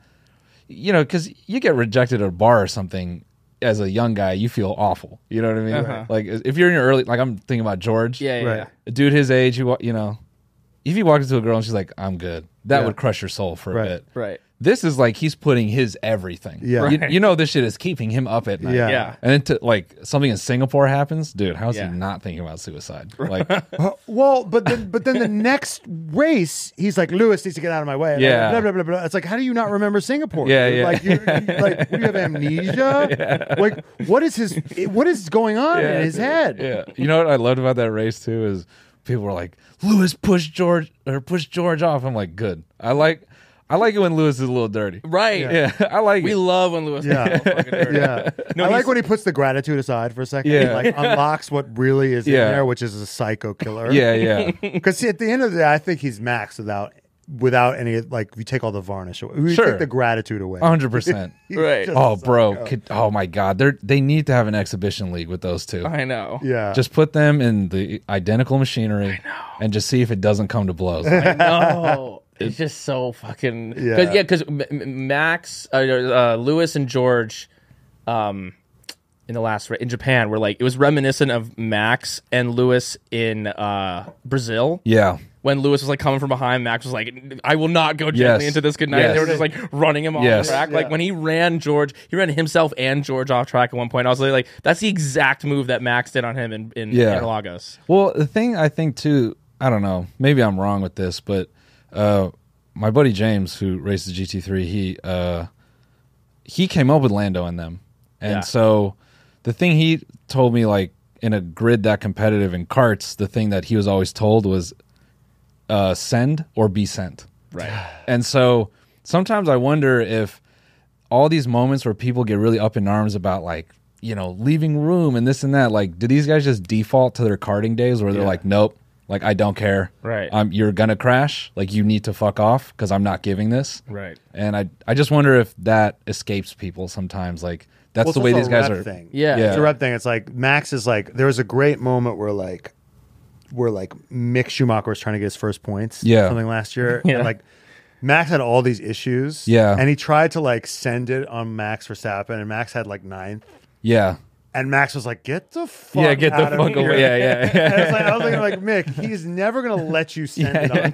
you know, because you get rejected at a bar or something as a young guy, you feel awful. You know what I mean? Uh-huh. Like if you're in your early, like I'm thinking about George, Yeah. Yeah. Right. yeah. a dude his age, who, you know, if he walked into a girl and she's like, "I'm good," that Yeah. would crush your soul for a Right. bit. Right. This is like he's putting his everything. Yeah. you, you know, this shit is keeping him up at night. Yeah. Yeah. And then to like something in Singapore happens, dude. How's Yeah. he not thinking about suicide? Like, Uh, Well, but then, but then the next race, he's like, Lewis needs to get out of my way. Yeah. Blah, blah, blah, blah. It's like, how do you not remember Singapore? Yeah, dude? yeah. Like, you're, you like, what, do you have amnesia? Like, what is his, what is going on in his head? Yeah. You know what I loved about that race too is people were like, Lewis pushed George or pushed George off. I'm like, good. I like I like it when Lewis is a little dirty. Right. Yeah, I like We it. love when Lewis. Yeah. a little fucking dirty. Yeah. No, I like when he puts the gratitude aside for a second. Yeah. and, like unlocks what really is Yeah. in there, which is a psycho killer. yeah, yeah. Because at the end of the day, I think he's max without without any like if you take all the varnish away. We Sure. take the gratitude away. hundred percent. Right. Oh, bro. Could, oh my god. They're they need to have an exhibition league with those two. I know. Yeah. Just put them in the identical machinery and just see if it doesn't come to blows. I know. It's just so fucking. Cause, Yeah. yeah, because Max, uh, uh, Lewis, and George, um, in the last in Japan were like it was reminiscent of Max and Lewis in uh Brazil. yeah. When Lewis was like coming from behind, Max was like, "I will not go gently Yes. into this good night." And They were just like running him off Yes. the track. Like Yeah. when he ran George, he ran himself and George off track at one point. I was like, "That's the exact move that Max did on him in, in Yeah. Interlagos." Well, the thing I think too, I don't know, maybe I'm wrong with this, but uh, my buddy James, who races GT3, he uh, he came up with Lando and them, and Yeah. so the thing he told me, like in a grid that competitive in carts, the thing that he was always told was uh, send or be sent. Right. And so sometimes I wonder if all these moments where people get really up in arms about like, you know, leaving room and this and that, like, do these guys just default to their karting days where they're Yeah. like, nope, like I don't care. Right. Um, you're gonna crash. Like you need to fuck off because I'm not giving this. Right. And I, I just wonder if that escapes people sometimes. Like that's Well, the it's way also these a guys rep are. Thing. Yeah. Yeah. It's a rep thing. It's like Max is like there was a great moment where like where like Mick Schumacher was trying to get his first points. Yeah. Something last year. Yeah. And like Max had all these issues. Yeah. And he tried to like send it on Max Verstappen and Max had like ninth. Yeah. And Max was like, get the fuck Yeah. Get the out of fuck here. away. Yeah. Yeah. And it's like, I was thinking, like, Mick, he's never going to let you send it on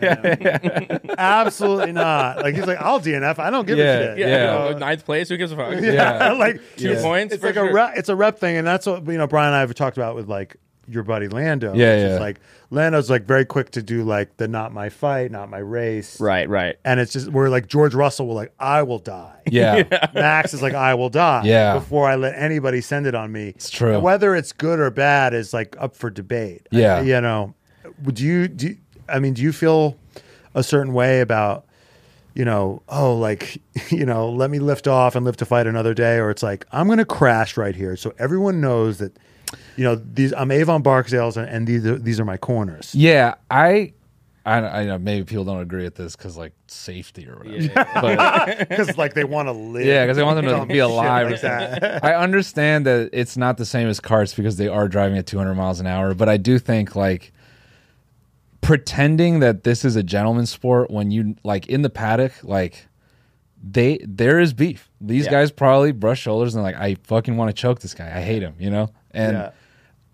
him. Absolutely not. Like, he's like, I'll DNF. I don't give Yeah, a shit. Yeah. You know? ninth place. Who gives a fuck? Yeah, like Two it's- points It's for like a rep, it's a rep thing, and that's what you know. Brian and I have talked about with like your buddy Lando. Yeah, yeah. like Lando's like very quick to do like the not my fight, not my race, Right. Right. And it's just where like George Russell will like I will die. Yeah. Max is like I will die. Yeah. before I let anybody send it on me. It's true. Whether it's good or bad is like up for debate. Yeah. I- you know. Would you do? you- I mean, do you feel a certain way about? you know, oh, like, you know, let me lift off and live to fight another day, or it's like I'm going to crash right here, so everyone knows that, you know, these I'm Avon Barksdale's and, and these are, these are my corners. Yeah, I, I, I know maybe people don't agree with this because like safety or whatever. But because like they want to live. yeah, because they want them to be alive. like that. I understand that it's not the same as carts because they are driving at 200 miles an hour, but I do think like pretending that this is a gentleman's sport when you like in the paddock, like they there is beef. These Yeah. guys probably brush shoulders and like I fucking want to choke this guy. I hate him, you know? And Yeah.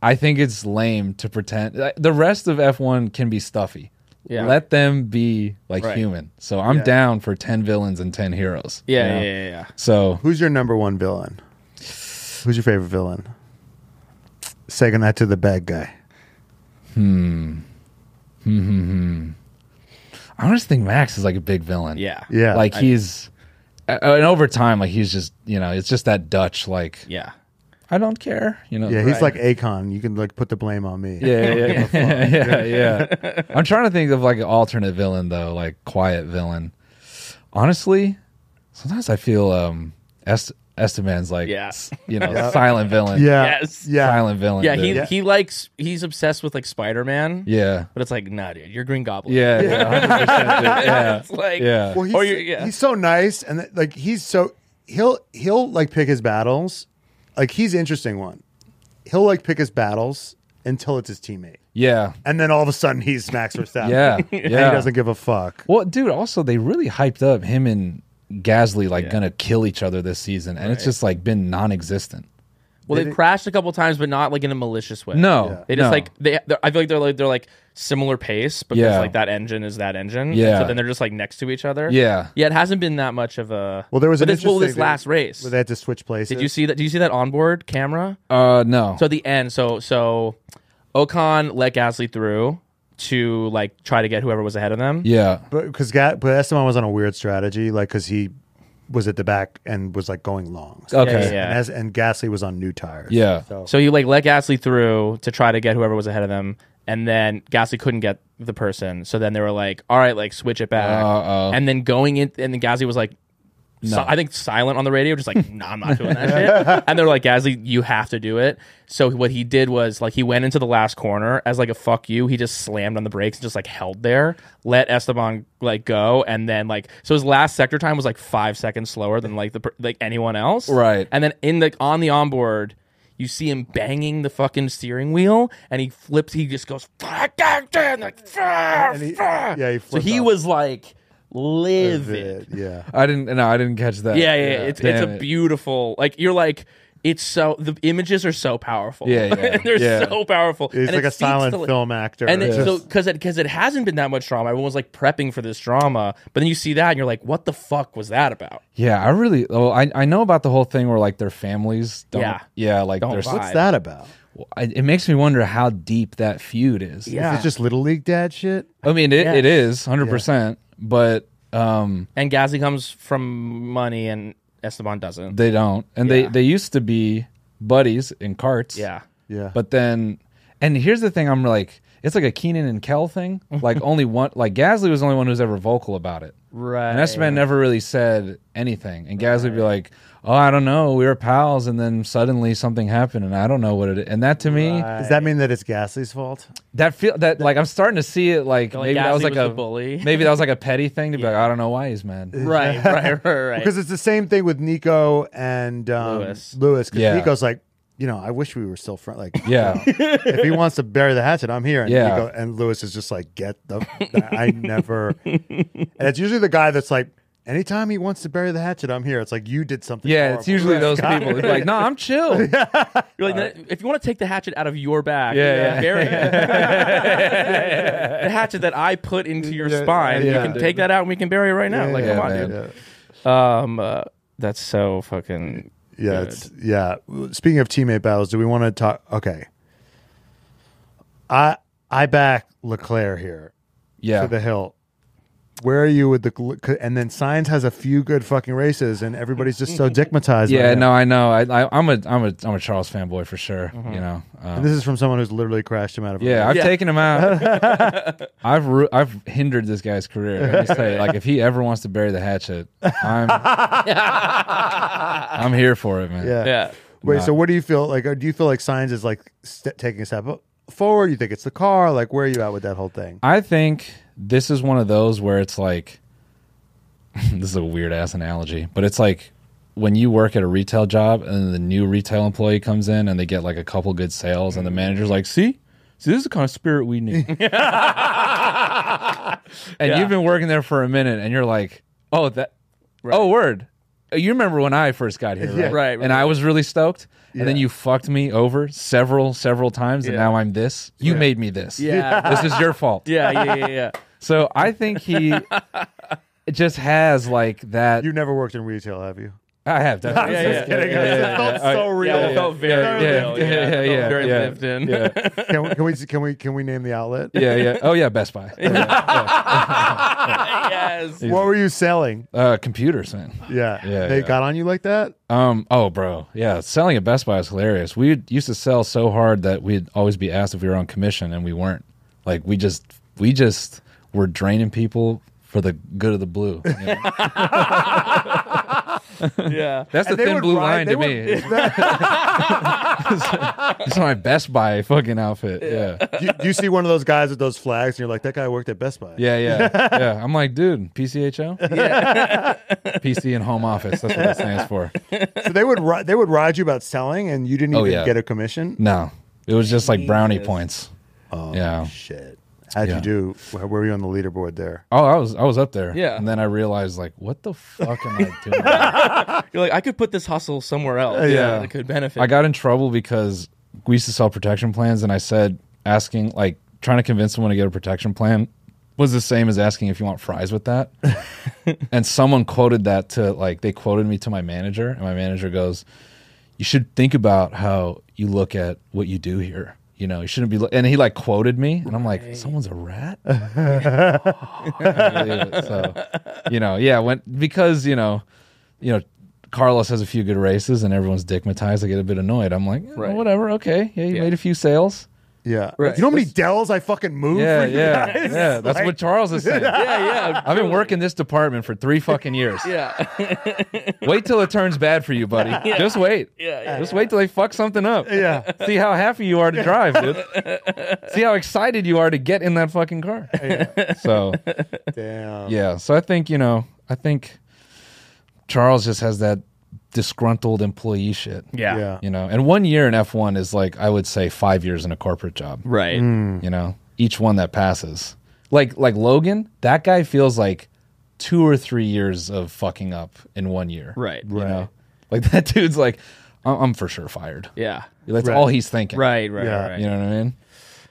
I think it's lame to pretend the rest of F1 can be stuffy. Yeah. Let them be like Right. human. So I'm Yeah. down for 10 villains and 10 heroes. Yeah. you know? Yeah. Yeah. yeah. So Who's your number one villain? Who's your favorite villain? Say that to the bad guy. Hmm. Hmm. hmm, hmm. I honestly think Max is like a big villain. Yeah. Yeah. like he's uh, and over time, like he's just you know, it's just that Dutch like Yeah. I don't care, you know. Yeah, he's Right. like Akon. You can like put the blame on me. Yeah, yeah, yeah, yeah, yeah. I'm trying to think of like an alternate villain though, like quiet villain. Honestly, sometimes I feel um Est- Esteban's like Yeah. you know, silent villain. Yeah. Yes. Yeah. Silent villain. Yeah, he dude. he likes he's obsessed with like Spider Man. Yeah. But it's like, nah, dude, you're Green Goblin. Yeah, yeah, yeah. it's like Yeah. Well, he's, Or you're- yeah. he's so nice, and like he's so he'll he'll like pick his battles. Like he's an interesting one. He'll like pick his battles until it's his teammate, Yeah. and then all of a sudden he's Max Verstappen. Yeah. and he doesn't give a fuck. Well, dude, also they really hyped up him and Gasly like gonna kill each other this season, and it's just like been non-existent. well, Did they've crashed a couple times, but not like in a malicious way. No, Yeah. They just no. like they. I feel like they're like they're like similar pace because Yeah. like that engine is that engine. Yeah. So then they're just like next to each other. Yeah. Yeah. It hasn't been that much of a. Well, there was but an this, well, this interesting- last race. Where they had to switch places. Did you see that? Did you see that onboard camera? Uh, no. So at the end, so so Ocon let Gasly through to like try to get whoever was ahead of them. yeah, But because Ga- but Esteban was on a weird strategy, like because he was at the back and was like going long. So- Okay. Yeah, yeah. And, as, and Gasly was on new tires. Yeah. So, So he like let Gasly through to try to get whoever was ahead of them, and then Gasly couldn't get the person. So then they were like, "All right, like switch it back." Uh-oh. And then going in, and then Gasly was like, si- I think silent on the radio, just like, "No, I'm not doing that shit." And they're like, "Gasly, you have to do it." So what he did was like he went into the last corner as like a fuck you. He just slammed on the brakes and just like held there, let Esteban like go, and then like so his last sector time was like five seconds slower than like the like anyone else. Right. And then in the on the onboard, you see him banging the fucking steering wheel, and he flips. He just goes fuck like "Fuck, And he- fuck." yeah, he so he off. was like livid. Yeah. I didn't. No, I didn't catch that. Yeah, yeah, yeah. It's it's a it. beautiful. Like you're like. It's so the images are so powerful. Yeah, yeah, they're yeah. so powerful. He's And like it a silent to, film actor. And it, It's so just- because it because it hasn't been that much drama, everyone was like prepping for this drama. But then you see that and you're like, what the fuck was that about? Yeah, I really. Oh, I I know about the whole thing where like their families. Don't, Yeah. Yeah, like Don't vibe. what's that about? It makes me wonder how deep that feud is. Yeah. Is it just little league dad shit? I mean, it, Yeah. it is hundred percent, but um, And Gasly comes from money and Esteban doesn't. they don't, and Yeah. they they used to be buddies in carts. yeah. Yeah. But then, and here's the thing: I'm like, it's like a Keenan and Kel thing. Like only one, like Gasly was the only one who's ever vocal about it, Right. and Esteban never really said anything. And Gasly would be like, "Oh, I don't know, we were pals, and then suddenly something happened, and I don't know what it is." And that to me, Does that mean that it's Gasly's fault? that feel that like I'm starting to see it like, Like maybe that was like was a the bully. maybe that was like a petty thing to be like, I don't know why he's mad. Right, right, right, right. Because it's the same thing with Nico and um, Lewis. Lewis. Because Yeah. Nico's like, you know, I wish we were still friends. Like, Yeah. if he wants to bury the hatchet, I'm here. And Yeah. Nico, and Lewis is just like, get the. I never. And it's usually the guy that's like, anytime he wants to bury the hatchet, I'm here. It's like you did something. Yeah, horrible. it's usually those people. It's like, no, I'm chill. You're like, if you want to take the hatchet out of your back, Yeah, yeah, yeah. bury it. the hatchet that I put into your spine, yeah. you can take that out and we can bury it right now. Yeah, like, yeah, come on, man. dude. Yeah. Um, uh, that's so fucking. Yeah, good. it's yeah. Speaking of teammate battles, do we want to talk? Okay, I I back Leclerc here Yeah. to the hilt. Where are you with the? And then Sainz has a few good fucking races, and everybody's just so dickmatized. Yeah, right now. no, I know. I, I, I'm a, I'm a, I'm a Charles fanboy for sure. You know. Um, And this is from someone who's literally crashed him out of. a yeah, race. I've Yeah. taken him out. I've, ru- I've hindered this guy's career. Let me tell like, if he ever wants to bury the hatchet, I'm, I'm here for it, man. yeah. Yeah. Wait, Nah. so what do you feel like? uh, Do you feel like Sainz is like st- taking a step forward? You think it's the car? Like, where are you at with that whole thing? I think this is one of those where it's like, this is a weird ass analogy, but it's like when you work at a retail job and the new retail employee comes in and they get like a couple good sales and the mm. manager's like, see, see, this is the kind of spirit we need. and you've been working there for a minute and you're like, oh, that, oh, word. You remember when I first got here, right? Right, And I was really stoked. And then you fucked me over several, several times, and now I'm this. You made me this. Yeah. This is your fault. Yeah, yeah, yeah, yeah. So I think he just has like that. You never worked in retail, have you? I have definitely. Yeah, yeah, kidding. yeah, It yeah, felt so real. Yeah, it felt very yeah, real. yeah, Yeah, yeah, felt yeah, very yeah. lived in. Yeah, Can, we- can we can we can we can we name the outlet? yeah, yeah. Oh yeah, Best Buy. yes. What were you selling? Uh, computers, man. Yeah, Yeah, they yeah. got on you like that. Um. Oh, bro. Yeah. Selling at Best Buy is hilarious. We used to sell so hard that we'd always be asked if we were on commission, and we weren't. Like we just we just were draining people for the good of the blue. you know? Yeah. That's the And they thin would blue ride- line they to me. would- It's my Best Buy fucking outfit. Yeah. you, you see one of those guys with those flags, and you're like, that guy worked at Best Buy. Yeah, yeah, yeah. I'm like, dude, PCHO, PC and Home Office. That's what that stands for. So they would ri- they would ride you about selling, and you didn't Oh, even yeah. get a commission. No, it was just like brownie Jesus. points. Oh Yeah. shit! How'd Yeah. you do? Where were you on the leaderboard there? Oh, I was I was up there. Yeah. and then I realized like, what the fuck am I doing? You're like, I could put this hustle somewhere else. Yeah. That could benefit. I got in trouble because we used to sell protection plans, and I said asking like trying to convince someone to get a protection plan was the same as asking if you want fries with that. and someone quoted that to like they quoted me to my manager, and my manager goes, "You should think about how you look at what you do here." You know, you shouldn't be. And he like quoted me, and I'm like, "Someone's a rat." so, you know, yeah, when because you know, you know, Carlos has a few good races and everyone's dickmatized. I get a bit annoyed. I'm like, eh, Right. whatever, okay, yeah, you Yeah. made a few sales. Yeah, Right. you know how many Dells I fucking moved? Yeah, for you yeah, guys? yeah. That's Like- what Charles is saying. yeah, yeah. I've been working this department for three fucking years. Yeah. Wait till it turns bad for you, buddy. Just wait. Yeah, yeah, Just wait till they fuck something up. Yeah. See how happy you are to drive, dude. See how excited you are to get in that fucking car. So Damn. yeah, so I think you know, I think Charles just has that disgruntled employee shit. Yeah. Yeah. You know, and one year in F1 is like I would say 5 years in a corporate job. Right. Mm. You know, each one that passes. Like like Logan, that guy feels like 2 or 3 years of fucking up in one year. Right. You know? Like that dude's like I'm, I'm for sure fired. Yeah. That's Right. all he's thinking. Right. Right. Yeah. Right. You know what I mean?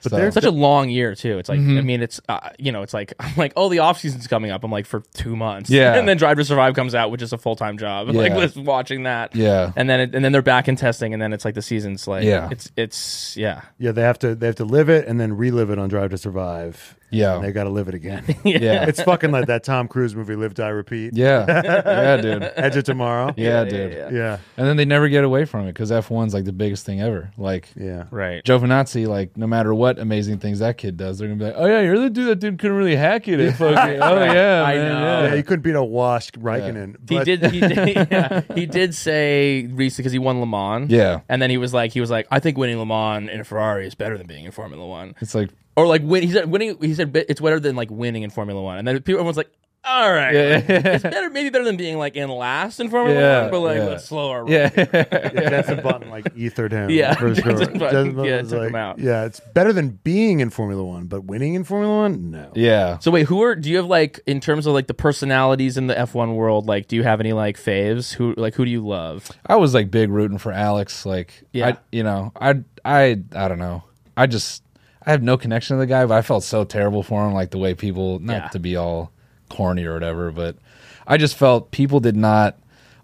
But So- there's such a long year too. It's like Mm-hmm. I mean, it's uh, you know, it's like I'm like, oh, the off season's coming up. I'm like for two months, Yeah. and then Drive to Survive comes out, which is a full time job. Like Yeah. just watching that, Yeah. and then it, and then they're back in testing, and then it's like the season's like, Yeah. it's it's yeah, yeah, they have to they have to live it and then relive it on Drive to Survive. Yeah. And they got to live it again. Yeah. it's fucking like that Tom Cruise movie, Live Die Repeat. yeah. Yeah, dude. Edge of Tomorrow. Yeah, Yeah, dude. yeah, yeah, And then they never get away from it because F1's like the biggest thing ever. Like yeah. right. Giovinazzi, like no matter what amazing things that kid does, they're gonna be like, "Oh yeah, you're the dude that dude couldn't really hack it." at fucking, oh yeah, I man, know. Yeah, Yeah. he couldn't beat a washed Raikkonen. He but- did. He did. Yeah, he did say recently because he won Le Mans. Yeah. and then he was like, he was like, I think winning Le Mans in a Ferrari is better than being in Formula One, It's like, or like win. He said winning. He said it's better than like winning in Formula One, and then people everyone's like, all right, yeah, it's better, maybe better than being like in last in Formula Yeah, One, but like yeah. let's slow our yeah, Jensen Button like ethered him. Yeah, for sure. Jensen Button, Jensen yeah, took like, him out. Yeah, it's better than being in Formula One, but winning in Formula One, no. yeah. So wait, who are do you have like in terms of like the personalities in the F1 world? Like, do you have any like faves? Who like who do you love? I was like big rooting for Alex. Like, Yeah. I, you know, I, I, I don't know. I just, I have no connection to the guy, but I felt so terrible for him. Like the way people, not Yeah. to be all corny or whatever, but I just felt people did not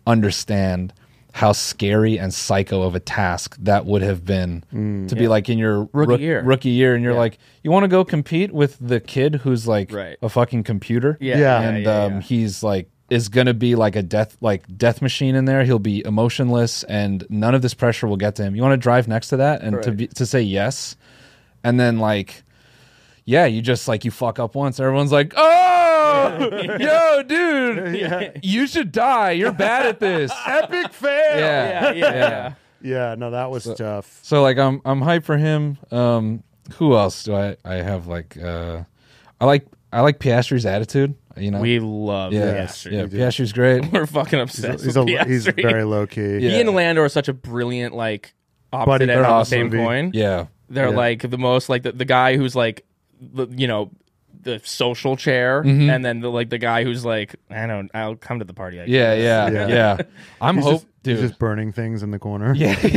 understand how scary and psycho of a task that would have been to be like in your Rookie rook- year. rookie year, and you're Yeah. like, you want to go compete with the kid who's like Right. a fucking computer, Yeah, Yeah. and yeah, um, yeah. he's like is gonna be like a death like death machine in there. He'll be emotionless, and none of this pressure will get to him. You want to drive next to that, and to be to say yes, and then like, yeah, you just like you fuck up once, everyone's like, oh, yo, dude, Yeah. you should die. You're bad at this. Epic fail. Yeah, yeah, yeah, yeah. Yeah, no, that was tough. So like I'm I'm hyped for him. Um, who else do I I have like uh, I like I like Piastri's attitude. You know, We love yeah, Piastri. yeah, we. Piastri's great. We're fucking obsessed. He's a, with he's Piastri. very low key. Yeah. He and Lando are such a brilliant like opposite Buddy end of the same movie. coin. Yeah, They're Yeah. like the most like the, the guy who's like the, you know the social chair, mm-hmm. and then the like the guy who's like, I don't, I'll come to the party. I Yeah, yeah, Yeah. yeah. I'm He's hope, just, dude. he's just burning things in the corner. yeah, he's,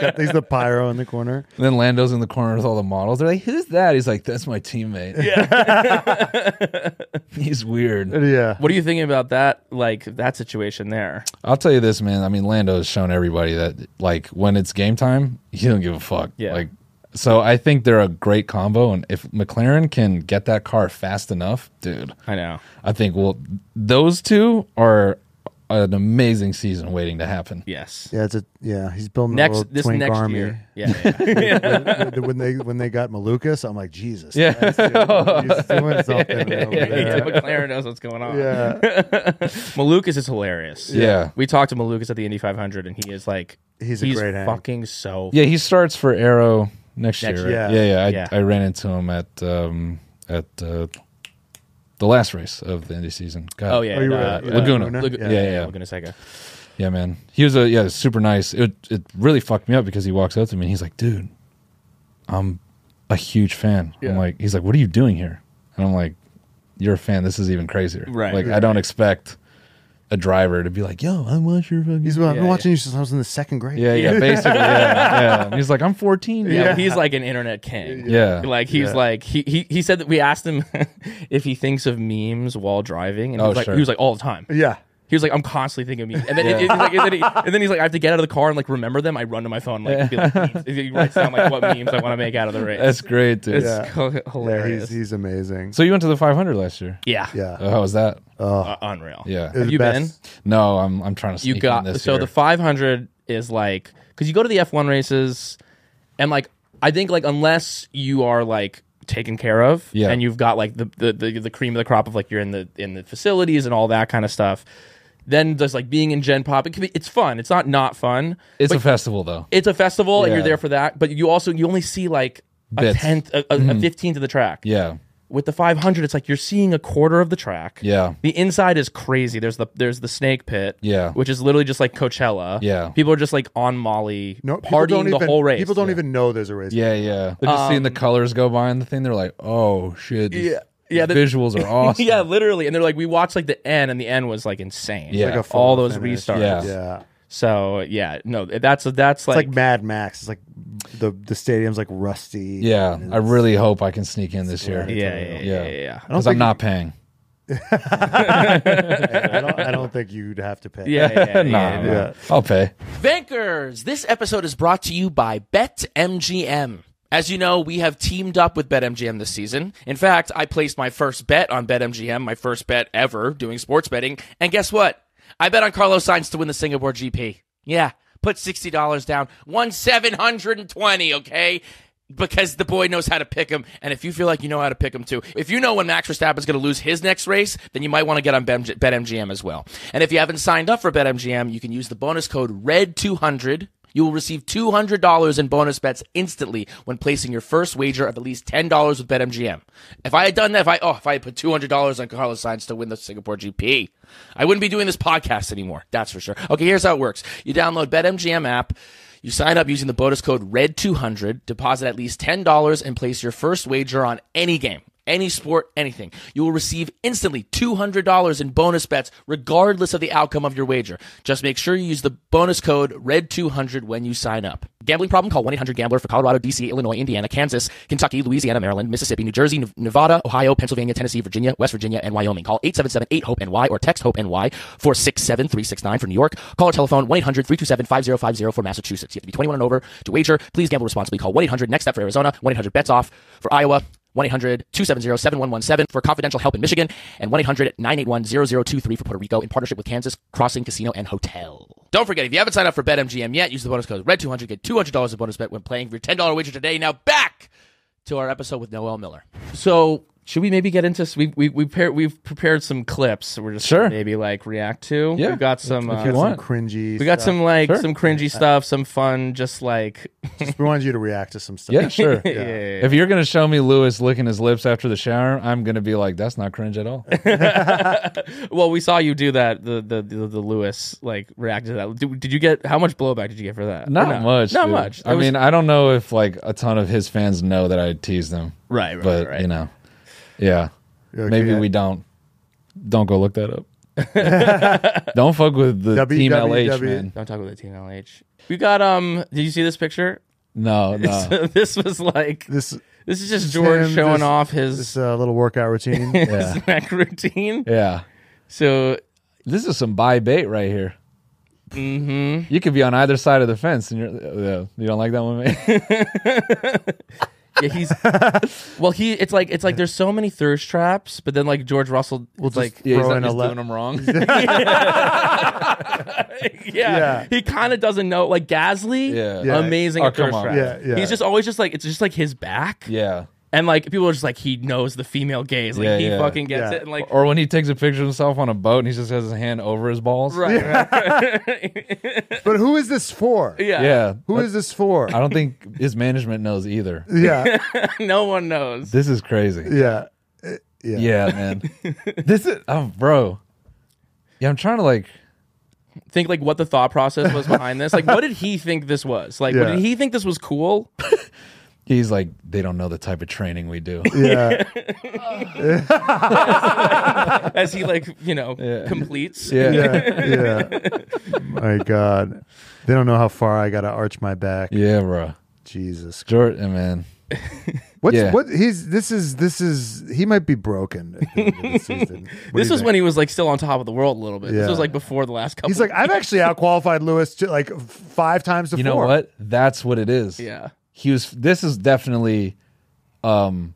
got, he's the pyro in the corner. And then Lando's in the corner with all the models. They're like, "Who's that?" He's like, "That's my teammate." Yeah, he's weird. Uh, yeah. What are you thinking about that? Like that situation there? I'll tell you this, man. I mean, Lando has shown everybody that like when it's game time, he don't give a fuck. Yeah. Like, so I think they're a great combo, and if McLaren can get that car fast enough, dude, I know. I think well, those two are an amazing season waiting to happen. Yes. Yeah, it's a yeah. He's building a Next little this twink next army. year. Yeah. yeah. when, when they when they got Malukas, I'm like Jesus. Yeah. Christ, he's doing something over Yeah, there. McLaren knows what's going on. Yeah, Malukas is hilarious. Yeah. We talked to Malukas at the Indy 500, and he is like, He's a great hang. fucking so. Yeah, he starts for Arrow next, Next year. year. Right? Yeah, yeah. I, Yeah. I ran into him at um, at uh, the last race of the Indy season. God. Oh yeah, Oh, you uh, at- uh, Laguna. Lagu- Yeah, yeah, yeah. yeah, Laguna Seca. Yeah, man. He was a yeah, super nice. It it really fucked me up because he walks up to me and he's like, "Dude, I'm a huge fan." I'm like, he's like, "What are you doing here?" And I'm like, "You're a fan. This is even crazier." Right. Like I don't expect a driver to be like, "Yo, I watch your fucking." he's. I've been Yeah, watching you since I was in the second grade. yeah, yeah, basically, yeah, yeah. And he's like, "I'm 14." Yeah, Yeah, he's like an internet king. yeah. Like he's Yeah. like he, he he said that we asked him if he thinks of memes while driving, and he Oh, was like sure. he was like all the time. yeah. He was like, I'm constantly thinking of memes, and then, it- it's like, and, then he, and then he's like, I have to get out of the car and like remember them. I run to my phone, like, be like memes. he writes down like what memes I want to make out of the race. That's great, dude. it's Yeah. h- Yeah, hilarious. he's he's amazing. So you went to the 500 last year. yeah, Yeah. Uh, how was that? Uh, unreal. Yeah. Have you best. been? No, I'm I'm trying to. You Sneak got in this so year. the 500 is like because you go to the F1 races, and like I think like unless you are like taken care of, Yeah. and you've got like the, the the the cream of the crop of like you're in the in the facilities and all that kind of stuff. Then just like being in Gen Pop, it can be, it's fun. It's not not fun. It's but a festival though. it's a festival and you're there for that but you also you only see like a tenth a, a, a fifteenth of the track Yeah, with the 500 it's like you're seeing a quarter of the track yeah, the inside is crazy there's the there's the snake pit Yeah. which is literally just like coachella Yeah. people are just like on molly No, people partying the even, whole race People don't even know there's a race. yeah, yeah. They're just seeing the colors go by on the thing. They're like, "Oh shit!" Um, Yeah. Yeah, the- visuals are awesome. yeah literally and they're like we watched like the end and the end was like insane Yeah. Like a photo all those finish. restarts Yeah. Yeah. so yeah no that's that's It's like, like, Mad Max. It's like the the stadium's like rusty. yeah. I really hope I can sneak in this year. right. yeah yeah yeah, Yeah. yeah, yeah. Because I'm not paying. I don't, I don't think you'd have to pay. yeah, yeah, yeah, Nah, yeah, nah. Yeah. I'll pay. Vankers, this episode is brought to you by BetMGM. As you know, we have teamed up with BetMGM this season. In fact, I placed my first bet on BetMGM, my first bet ever doing sports betting. And guess what? I bet on Carlos Sainz to win the Singapore GP. Yeah, put $60 down, won 720, okay? Because the boy knows how to pick him, and if you feel like you know how to pick him too, if you know when Max Verstappen's going to lose his next race, then you might want to get on BetMGM as well. And if you haven't signed up for BetMGM, you can use the bonus code RED200 you will receive $200 in bonus bets instantly when placing your first wager of at least $10 with BetMGM. If I had done that, if I oh, if I had put $200 on Carlos Sainz to win the Singapore GP, I wouldn't be doing this podcast anymore. That's for sure. Okay, here's how it works. You download BetMGM app, you sign up using the bonus code RED200, deposit at least $10 and place your first wager on any game. Any sport, anything. You will receive instantly $200 in bonus bets regardless of the outcome of your wager. Just make sure you use the bonus code RED200 when you sign up. Gambling problem? Call 1-800-GAMBLER for Colorado, DC, Illinois, Indiana, Kansas, Kentucky, Louisiana, Maryland, Mississippi, New Jersey, Nevada, Ohio, Pennsylvania, Tennessee, Virginia, West Virginia, and Wyoming. Call 877-8-HOPE-NY or text HOPE-NY 467-369 for New York. Call or telephone 1-800-327-5050 for Massachusetts. You have to be 21 and over to wager. Please gamble responsibly. Call 1-800-NEXT step for Arizona, 1-800-BETS-OFF for Iowa, 1-800-270-7117 for confidential help in Michigan, and 1-800-981-0023 for Puerto Rico in partnership with Kansas Crossing Casino and Hotel. Don't forget, if you haven't signed up for BetMGM yet, use the bonus code RED200, get $200 in bonus bet when playing for your $10 wager today. Now back to our episode with Noel Miller. So should we maybe get into we we we pair, we've prepared some clips we're just Sure. maybe like react to. Yeah. We've got some uh, Got some cringy. we got stuff. some like Sure. some cringy stuff, some fun just like We wanted you to react to some stuff. Yeah, sure. yeah, yeah, yeah. If you're gonna show me Lewis licking his lips after the shower, I'm gonna be like, "That's not cringe at all." Well, we saw you do that. The the the, the Lewis like reacted to that. Did, did you get how much blowback did you get for that? Not Or no? much. Not dude. much. I It was- mean, I don't know if like a ton of his fans know that I teased them, right, right, but right. you know, yeah, Okay. maybe we don't. Don't go look that up. don't fuck with the Team LH, www. man. Don't talk with the Team LH. We got um. Did you see this picture? No, no. So this was like This this is just This George him, showing this- off his this uh, little workout routine. yeah, snack routine. yeah. So This is some buy bait right here. mm-hmm. You could be on either side of the fence, and you're. Uh, you don't like that one, man? Yeah, he's well. He it's like it's like there's so many thirst traps, but then like George Russell We'll like just Yeah, he's, throw not, in a he's le- doing them wrong. yeah, Yeah. he kind of doesn't know. Like Gasly, Yeah. Yeah. amazing Oh, thirst come on. Yeah, yeah. He's just always just like it's just like his back, yeah. And like people are just like he knows the female gaze, like Yeah, he yeah. fucking gets Yeah. it, and like Or when he takes a picture of himself on a boat and he just has his hand over his balls. right, right. but who is this for? yeah, Yeah. Who is this for? I don't think his management knows either. Yeah, no one knows. This is crazy. yeah, Uh, yeah. Yeah, man. this is oh bro. Yeah, I'm trying to like Think like what the thought process was behind this. Like, what did he think this was? Like, Yeah. did he think this was cool? he's like, they don't know the type of training we do. yeah. As he like you know Yeah. completes. Yeah. yeah, yeah. My God, they don't know how far I got to arch my back. Yeah, bro. Jesus, George eh, man. what's Yeah. what? He's this is this is he might be broken. at the end of this season. What do you was think? when he was like still on top of the world a little bit. This Yeah. was like before the last couple. he's like I've actually outqualified Lewis to like f- five times before. You know what? That's what it is. yeah. He was this is definitely um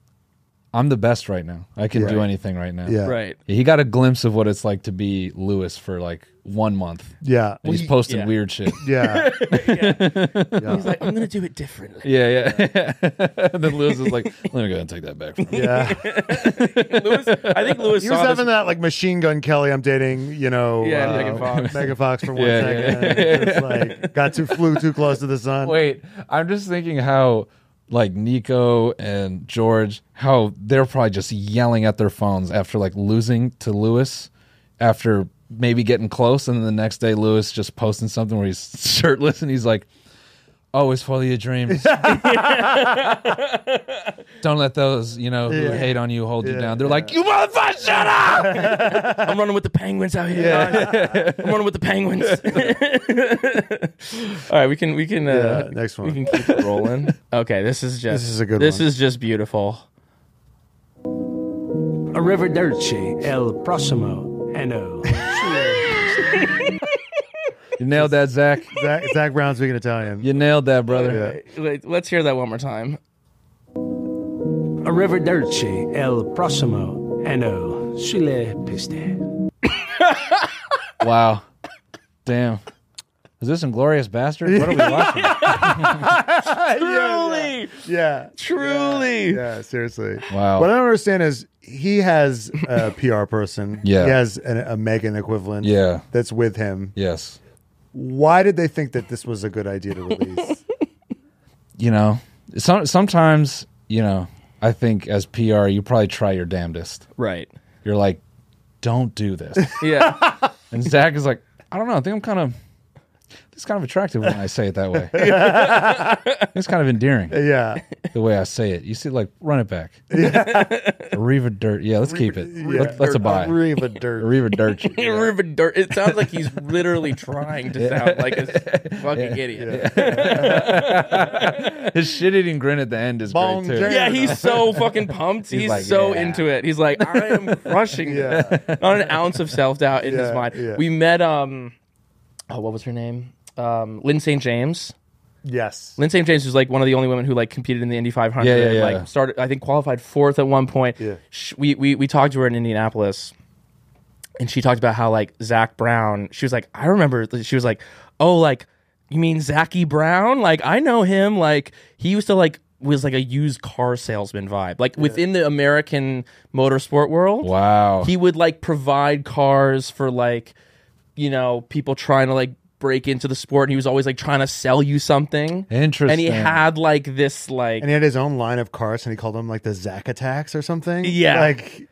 I'm the best right now. I can do Right. anything right now. Yeah, Right. He got a glimpse of what it's like to be Lewis for like one month. Yeah, And he's posting yeah. weird shit. yeah, He's like, I'm gonna do it differently. Yeah, yeah. and then Lewis is like, let me go ahead and take that back from you. yeah. Lewis, I think Lewis He was saw having this. that like machine gun Kelly. I'm dating, you know, Yeah, uh, Megan Fox. Megan Fox for one Yeah, second. yeah. Just, like got too flew too close to the sun. Wait, I'm just thinking how like Nico and George, how they're probably just yelling at their phones after like losing to Lewis after maybe getting close, and then the next day Lewis just posting something where he's shirtless and he's like, Oh, it's follow your dreams. Don't let those, you know, who Yeah. hate on you hold you Yeah, down. They're yeah. like, You motherfucker, shut up! I'm running with the penguins out here. guys. I'm running with the penguins. All right, we can we can uh, Yeah, next we can keep it rolling. Okay, this is just This is a good This one. is just beautiful. Arrivederci, el prossimo anno. You nailed that, Zak. Zak, Zak Brown speaking Italian. You nailed that, brother. Yeah. Wait, Let's hear that one more time. Arrivederci, el prossimo anno. Sulle piste. Wow. Damn. Is this Inglorious Bastard? What are we watching? Truly, Yeah. truly. Yeah, seriously. Wow. What I don't understand is he has a PR person. Yeah. He has an, a Megan equivalent. Yeah. That's with him. yes. Why did they think that this was a good idea to release? You know, some, sometimes, you know, I think as PR, you probably try your damnedest. Right. You're like, don't do this. Yeah. and Zak is like, I don't know. I think I'm kind of, it's kind of attractive when I say it that way. it's kind of endearing yeah. the way I say it. You see, like, run it back. Arriva dirt. Yeah, let's keep it. Yeah. Let, let's a buy. Riva dirt. Arriva dirt. River dirt. It sounds like he's literally trying to sound like a fucking idiot. His shit eating grin at the end is Bong great too. Jam. Yeah, he's so fucking pumped. He's, like, so yeah. into it. He's like, I am crushing Yeah. this. Not an ounce of self doubt in his Yeah, mind. yeah. We met um oh what was her name? Um Lyn St. James. Yes. Lyn St. James was like one of the only women who like competed in the Indy 500. Yeah, yeah, and, yeah. Like started, I think qualified fourth at one point. Yeah. Sh we, we we talked to her in Indianapolis, and she talked about how like Zak Brown. She was like, I remember. She was like, oh, like you mean Zachy Brown? Like I know him. Like he used to like was like a used car salesman vibe. Like within the American motorsport world. Wow. He would like provide cars for like, you know, people trying to like break into the sport and he was always like trying to sell you something. Interesting. And he had like this like And he had his own line of cars, and he called them like the Zack Attacks or something. Yeah. like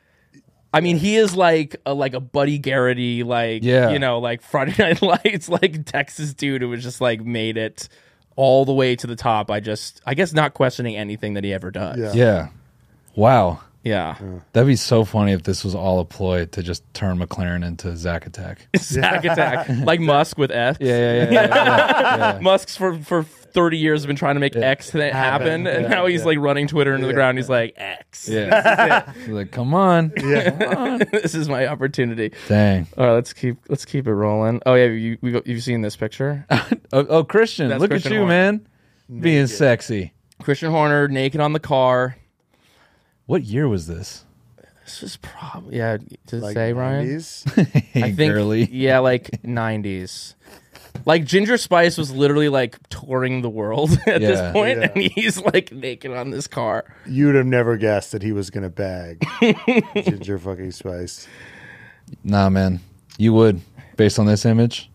I mean, he is like a like a Buddy Garrity, like Yeah. you know, like Friday Night Lights, like Texas dude who was just like made it all the way to the top. I just, I guess, not questioning anything that he ever does. Yeah. yeah. Wow. Yeah. That'd be so funny if this was all a ploy to just turn McLaren into Zack Attack. Zack Attack, like Musk with F. Yeah, yeah, yeah. yeah, yeah. Musk's for for thirty years has been trying to make X th- happen, Happen. and Yeah, now he's yeah. like running Twitter into the ground. He's like X. yeah. He's like, come on. yeah. this is my opportunity. Dang. All right, let's keep let's keep it rolling. Oh yeah, you we you've seen this picture? Oh, oh, Christian, That's look Christian at you, Horner. man. Being sexy. Christian Horner naked on the car. What year was this? This is probably yeah. To like say Ryan? 90s. I think Girly. yeah, like nineties. Like Ginger Spice was literally like touring the world at Yeah. this point, Yeah. and he's like naked on this car. You'd have never guessed that he was going to bag Ginger fucking Spice. Nah, man. You would, based on this image.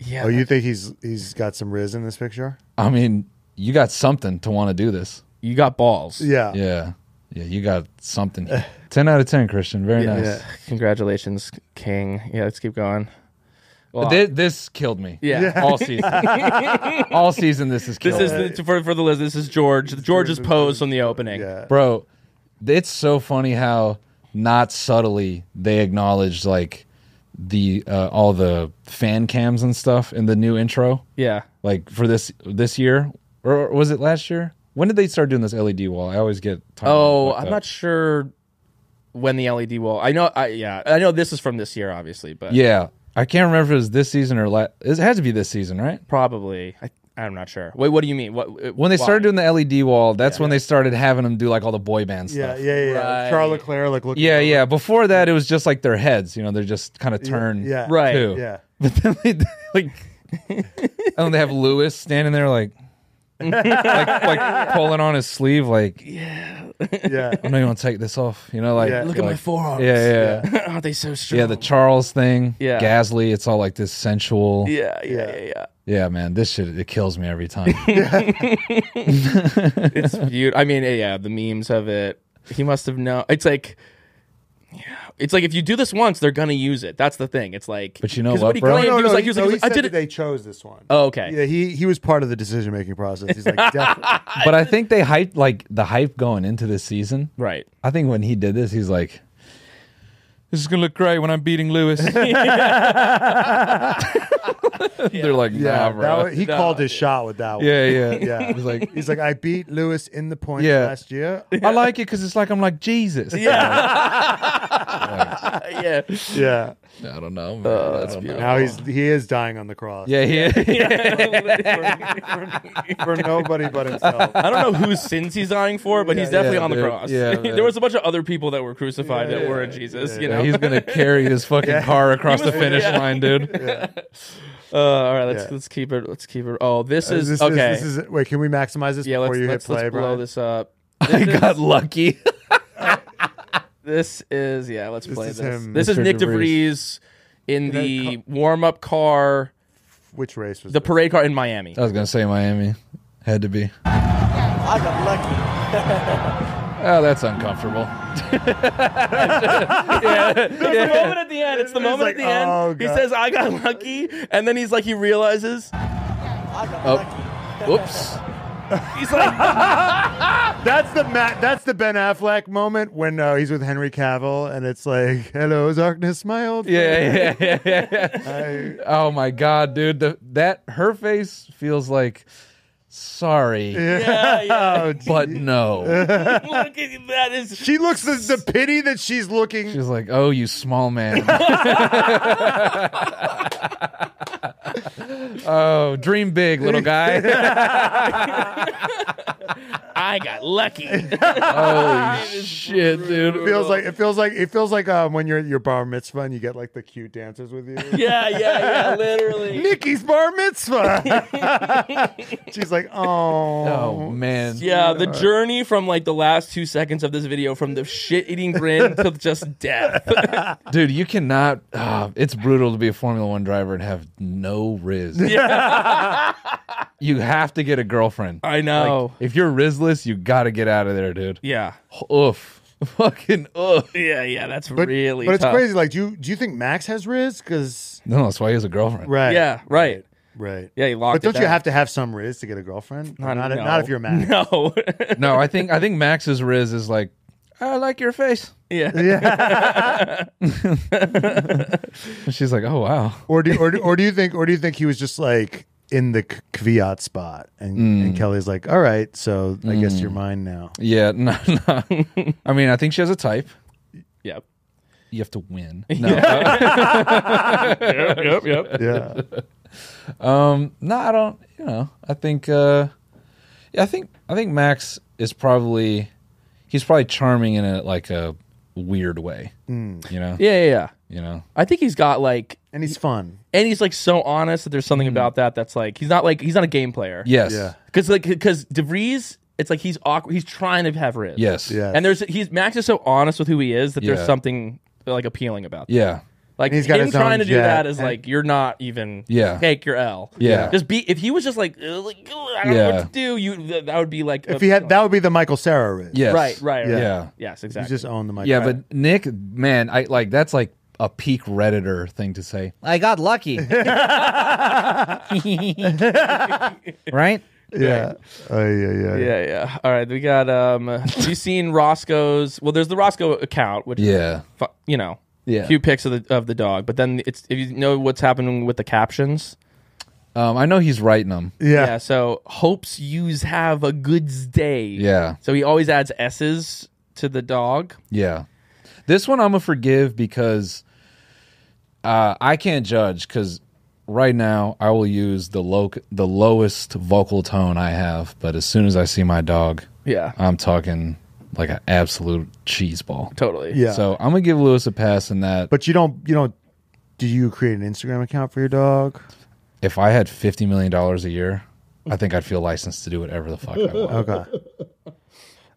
Yeah. Oh, you think he's he's got some riz in this picture? I mean, you got something to want to do this. you got balls. Yeah. Yeah. Yeah, you got something. 10 out of 10, Christian. Very Yeah. nice. Yeah. Congratulations, King. Yeah, let's keep going. Well, Thi- This, killed me. yeah. All season. All season, this is This is the, for for the list. This is George. George's pose from the opening. Yeah. Bro, it's so funny how not subtly they acknowledged like the uh, all the fan cams and stuff in the new intro. Yeah. Like for this this year or was it last year? When did they start doing this LED wall? I always get timelines Oh, I'm up. not sure when the LED wall. I know. I yeah. I know this is from this year, obviously, but Yeah, I can't remember if it was this season or last. It has to be this season, right? probably. I, I'm not sure. Wait, what do you mean? What When they why? started doing the LED wall, that's when they started having them do like all the boy band Yeah, stuff. yeah, yeah. yeah. Right. Charles Leclerc, like looking. Yeah, over. yeah. Before that, it was just like their heads. You know, they're just kind of turn. yeah. Right. Yeah. But then they like, and then they have Lewis standing there like, like, like pulling on his sleeve, like, Yeah. Yeah. I know you want to take this off. You know, like, Yeah. Look at my like- forearms. Yeah, yeah, Aren't they so strong? yeah. The Charles thing, Yeah. Gasly. It's all like this sensual. yeah, yeah, Yeah. yeah, yeah. Yeah, man, this shit it kills me every time. It's beautiful. I mean, yeah, the memes of it. He must have known. It's like, yeah, it's like if you do this once, they're gonna use it. That's the thing. It's like, But you know 'cause what, he bro? claimed, No, he no, was like, he was no, like, he he I said did that it. they chose this one. Oh, okay. Yeah, he he was part of the decision making process. He's like, definitely. but I think they hyped like the hype going into this season. Right. I think when he did this, he's like, "This is gonna look great when I'm beating Lewis." They're like, "Nah, Yeah, bro." that was- he No. called his shot with that one. yeah, yeah, Yeah. He's like, He's like, I beat Lewis in the points Yeah. last year. I like it because it's like I'm like Jesus. yeah. Yeah. I don't know. Oh, man. I don't know. Now he's he is dying on the cross. Yeah, he, For nobody but himself. I don't know whose sins he's dying for, but he's definitely yeah, on the dude. cross. Yeah, man. there was a bunch of other people that were crucified Yeah, that yeah, weren't Jesus. yeah, you yeah, know, he's gonna carry his fucking Yeah. car across the finish yeah. line, dude. Uh, all right, let's Yeah. let's keep it. Let's keep it. Oh, this Uh, is this okay. Is, this is wait. Can we maximize this yeah, before let's you let's, hit play, let's blow Brian? this up. I got lucky. This is yeah. Let's play is this. him. This is Mr. Nyck de Vries. DeVries in the warm up car, Which race was the this? parade car in Miami. I was gonna say Miami. Had to be. I got lucky. Oh, that's uncomfortable. yeah, There's the moment at the end. It's the moment like, at the end. oh, he says, "I got lucky," and then he's like, he realizes I got Oh. lucky. Whoops. he's like, That's the Matt. That's the Ben Affleck moment when uh, he's with Henry Cavill, and it's like, "Hello, darkness, my old Yeah, yeah, yeah, yeah. friend." Oh my god, dude! The, that her face feels like sorry, yeah, yeah. Oh, but no. Look at that is she looks the, the pity that she's looking. She's like, "Oh, you small man." oh, dream big, little guy. I got lucky. Holy shit, dude. It feels like it feels like it feels like um, when you're at your bar mitzvah and you get like the cute dancers with you. yeah, yeah, yeah. Literally. Nikki's bar mitzvah. She's like, oh, Oh man. Yeah, the journey from like the last two seconds of this video, from the shit eating grin to just death. Dude, you cannot. ah, it's brutal to be a Formula One driver and have no Riz. You have to get a girlfriend. I know. If you're Rizless, you got to get out of there, dude. yeah, Oof. Fucking oof. yeah, yeah. That's but, really. but it's tough. crazy. Like, do you do you think Max has Riz? Because No, that's why he has a girlfriend. right, Yeah, right. Right. Yeah, he locked. But don't it you have to have some Riz to get a girlfriend? Not, not, no. not if you're Max. No. No, I think I think Max's Riz is like, I like your face. yeah. Yeah. she's like, oh wow. Or do or do, or do you think or do you think he was just like in the k- Kvyat spot and, Mm. and Kelly's like, all right, so I guess you're mine now. Yeah, no, no. I mean, I think she has a type. Yep. You have to win. No, Yep. Yep. Yeah, um, no, I don't. You know, I think. uh Yeah, I think. I think Max is probably. He's probably charming in a like a weird way. Mm. You know. Yeah, yeah, yeah. You know. I think he's got like, and he's fun. and he's like so honest that there's something about that that's like he's not like he's not a game player. Yes. Yeah, Because like because de Vries, it's like he's awkward. He's trying to have Riz. Yes. yeah. And there's he's Max is so honest with who he is that Yeah. there's something like appealing about. That. Yeah. Like And he's got him his own trying to do jet, that is and- like you're not even Yeah. take your L. Yeah. Just be if he was just like, "Ugh, like "Ugh, I don't know Yeah. what to do, you th- that would be like if he had that would be the Michael Cera Riz. Yes. right, right, right. Yeah. Yes, you exactly. just own the Michael. Yeah, but Nyck, man, I like that's like a peak redditor thing to say. I got lucky. right? yeah, oh, yeah, yeah, yeah, yeah. All right, we got um have you seen Roscoe's well there's the Roscoe account which Yeah. fu- you know, Yeah. few pics of the of the dog, but then it's if you know what's happening with the captions. Um, I know he's writing them. yeah. Yeah, so hopes yous have a good day. Yeah. So he always adds S's to the dog. Yeah. This one I'm gonna forgive because uh, I can't judge because right now I will use the low the lowest vocal tone I have, but as soon as I see my dog, Yeah. I'm talking like an absolute cheese ball. Totally. Yeah. So I'm gonna give Lewis a pass in that. But you don't, you don't. Do you create an Instagram account for your dog? if I had fifty million dollars a year, I think I'd feel licensed to do whatever the fuck I want. Okay.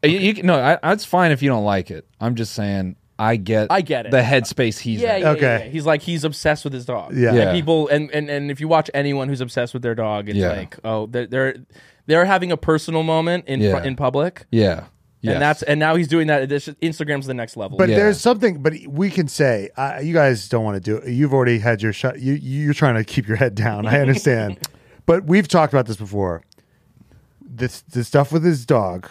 Uh, you, you can- no, I, it's fine if you don't like it. I'm just saying I get I get it. the headspace he's Yeah, in. yeah, Okay. yeah, yeah. He's like he's obsessed with his dog. Yeah. Yeah. And people and, and and if you watch anyone who's obsessed with their dog, it's Yeah. like, oh, they're they're, they're having a personal moment in Yeah. fr- in public. Yeah. Yes. And that's and now he's doing that. This, Instagram's the next level. But Yeah. there's something. But we can say uh, you guys don't want to do it. You've already had your shot. You you're trying to keep your head down. I understand. but we've talked about this before. This the stuff with his dog,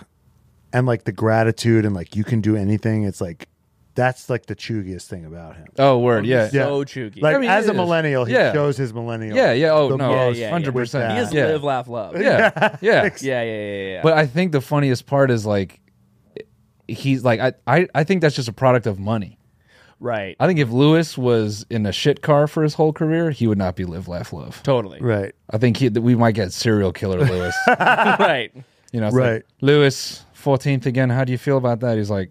and like the gratitude and like you can do anything. It's like that's like the chuggiest thing about him. oh word, yeah. Yeah. so chuggy. Like I mean, as a is. millennial, he Yeah. shows his millennial. Yeah, yeah. Oh no, most yeah, yeah. hundred percent. he is yeah. live, laugh, love. Yeah, yeah. yeah, yeah, yeah, yeah, yeah. But I think the funniest part is like he's like I, I I think that's just a product of money. right, I think if Lewis was in a shit car for his whole career, he would not be live, laugh, love. totally. Right. I think he, that we might get serial killer Lewis. right. You know, it's like, Right. Lewis, fourteenth again. How do you feel about that? He's like,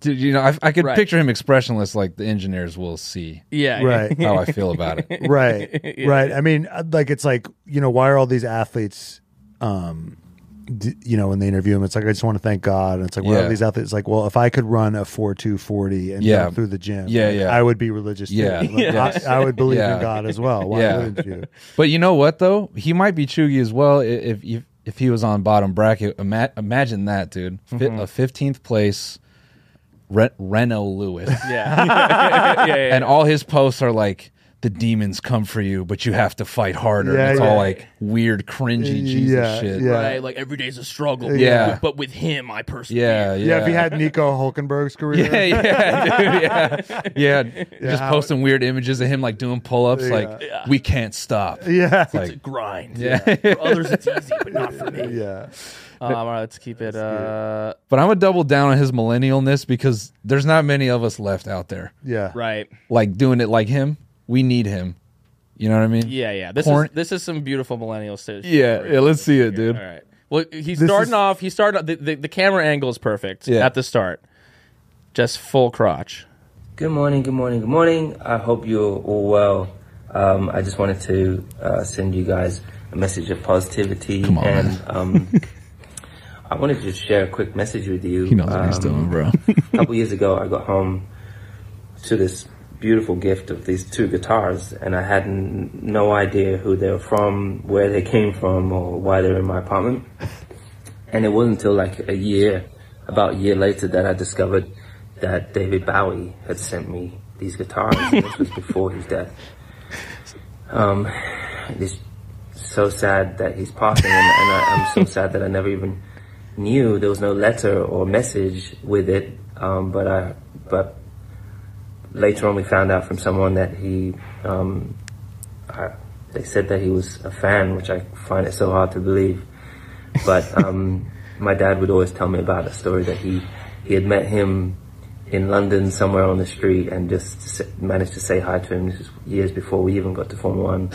Dude, you know, I, I could Right. picture him expressionless, like the engineers will see Yeah. Right. how I feel about it. right right i mean uh, like it's like you know why are all these athletes um d- you know when they interview them it's like i just want to thank god and it's like why Yeah. are these athletes it's like well if i could run a 4240 and Yeah. jump through the gym Yeah, yeah. i would be religious too. Yeah. Like, Yes. I, I would believe Yeah. in god as well why Yeah. wouldn't you But you know what though? He might be chuggy as well if if, if he was on bottom bracket. Ima- imagine that, dude. Fi- Mm-hmm. A fifteenth place, Re- Renault Lewis, Yeah. yeah, yeah, yeah. and all his posts are like. The demons come for you, but you have to fight harder. Yeah, it's yeah. all like weird, cringy Jesus Yeah, shit. yeah. Right, like every day's a struggle. Yeah. but with him, I personally. Yeah, yeah. yeah if he had nico hulkenberg's career Yeah, yeah, dude, yeah, yeah. Just how- posting weird images of him like doing pull-ups, like Yeah. we can't stop. yeah It's a Like, grind. Yeah. For others, it's easy, but not for me. yeah Um, all right, let's keep it. Uh, but I'm gonna double down on his millennialness because there's not many of us left out there yeah right. like doing it like him. We need him. You know what I mean? Yeah, yeah. This Porn- is this is some beautiful millennial stuff. Yeah, yeah, let's see it, dude. All right. Well, he's This starting is- off. He's starting. The, the the camera angle is perfect Yeah. at the start. Just full crotch. Good morning, good morning, good morning. I hope you're all well. Um, I just wanted to uh, send you guys a message of positivity, Come on, and um, I wanted to just share a quick message with you. He knows what he's Um, doing, bro. a couple years ago, I got home to this beautiful gift of these two guitars, and I had n- no idea who they were from, where they came from, or why they were in my apartment. And it wasn't until like a year, about a year later, that I discovered that David Bowie had sent me these guitars. this was before his death. Um, it's so sad that he's passing, and, and I, I'm so sad that I never even knew there was no letter or message with it. Um, but I, but later on, we found out from someone that he, um, I, they said that he was a fan, which I find it so hard to believe. But um, my dad would always tell me about a story that he he had met him in London somewhere on the street and just managed to say hi to him. This was years before we even got to Formula One,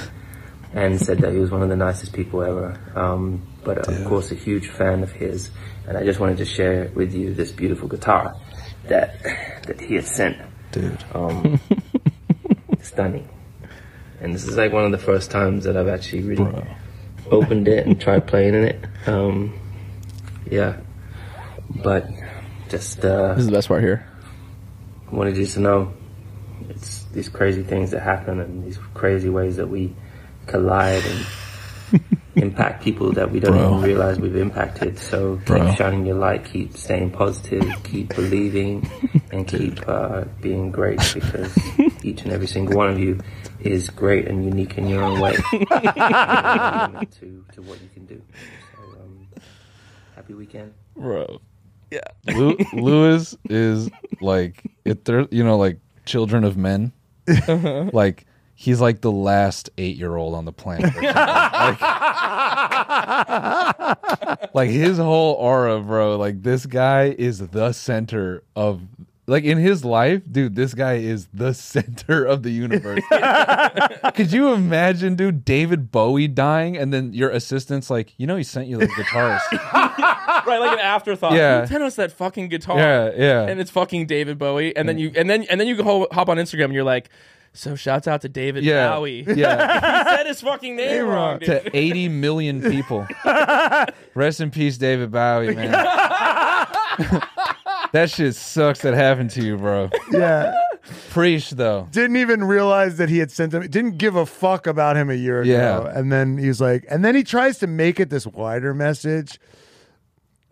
and said that he was one of the nicest people ever. Um, but of course, a huge fan of his. And I just wanted to share with you this beautiful guitar that that he had sent. Dude. Um, stunning. And this is like one of the first times that I've actually really Bro. opened it and tried playing in it. Um, yeah, but just uh, This is the best part here. wanted you to know it's these crazy things that happen and these crazy ways that we collide and impact people that we don't Bro. even realize we've impacted. So Bro. keep shining your light, keep staying positive, keep believing, and keep uh, being great because each and every single one of you is great and unique in your own way. To, to what you can do. So, um, happy weekend. Bro. Lu- Lewis is like if they're you know like children of men, like he's like the last eight year old on the planet. like, like his whole aura, bro. Like this guy is the center of. Like in his life, dude, this guy is the center of the universe. Could you imagine, dude, David Bowie dying and then your assistant's like, you know, he sent you the guitars. Right, like an afterthought. Yeah. You sent us that fucking guitar. yeah, yeah. And it's fucking David Bowie. And then you and then and then you go hop on Instagram and you're like, so shouts out to David yeah. Bowie. Yeah. he said his fucking name wrong, dude. to 80 million people. Rest in peace, David Bowie, man. that shit sucks that happened to you, bro. Yeah. Preach, though. Didn't even realize that he had sent him. Didn't give a fuck about him a year ago. Yeah. And then he's like, and then he tries to make it this wider message.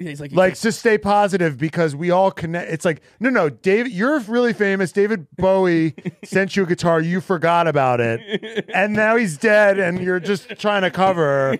He's like, like to stay positive because we all connect. It's like no, no, David, you're really famous. David Bowie sent you a guitar. You forgot about it, and now he's dead, and you're just trying to cover.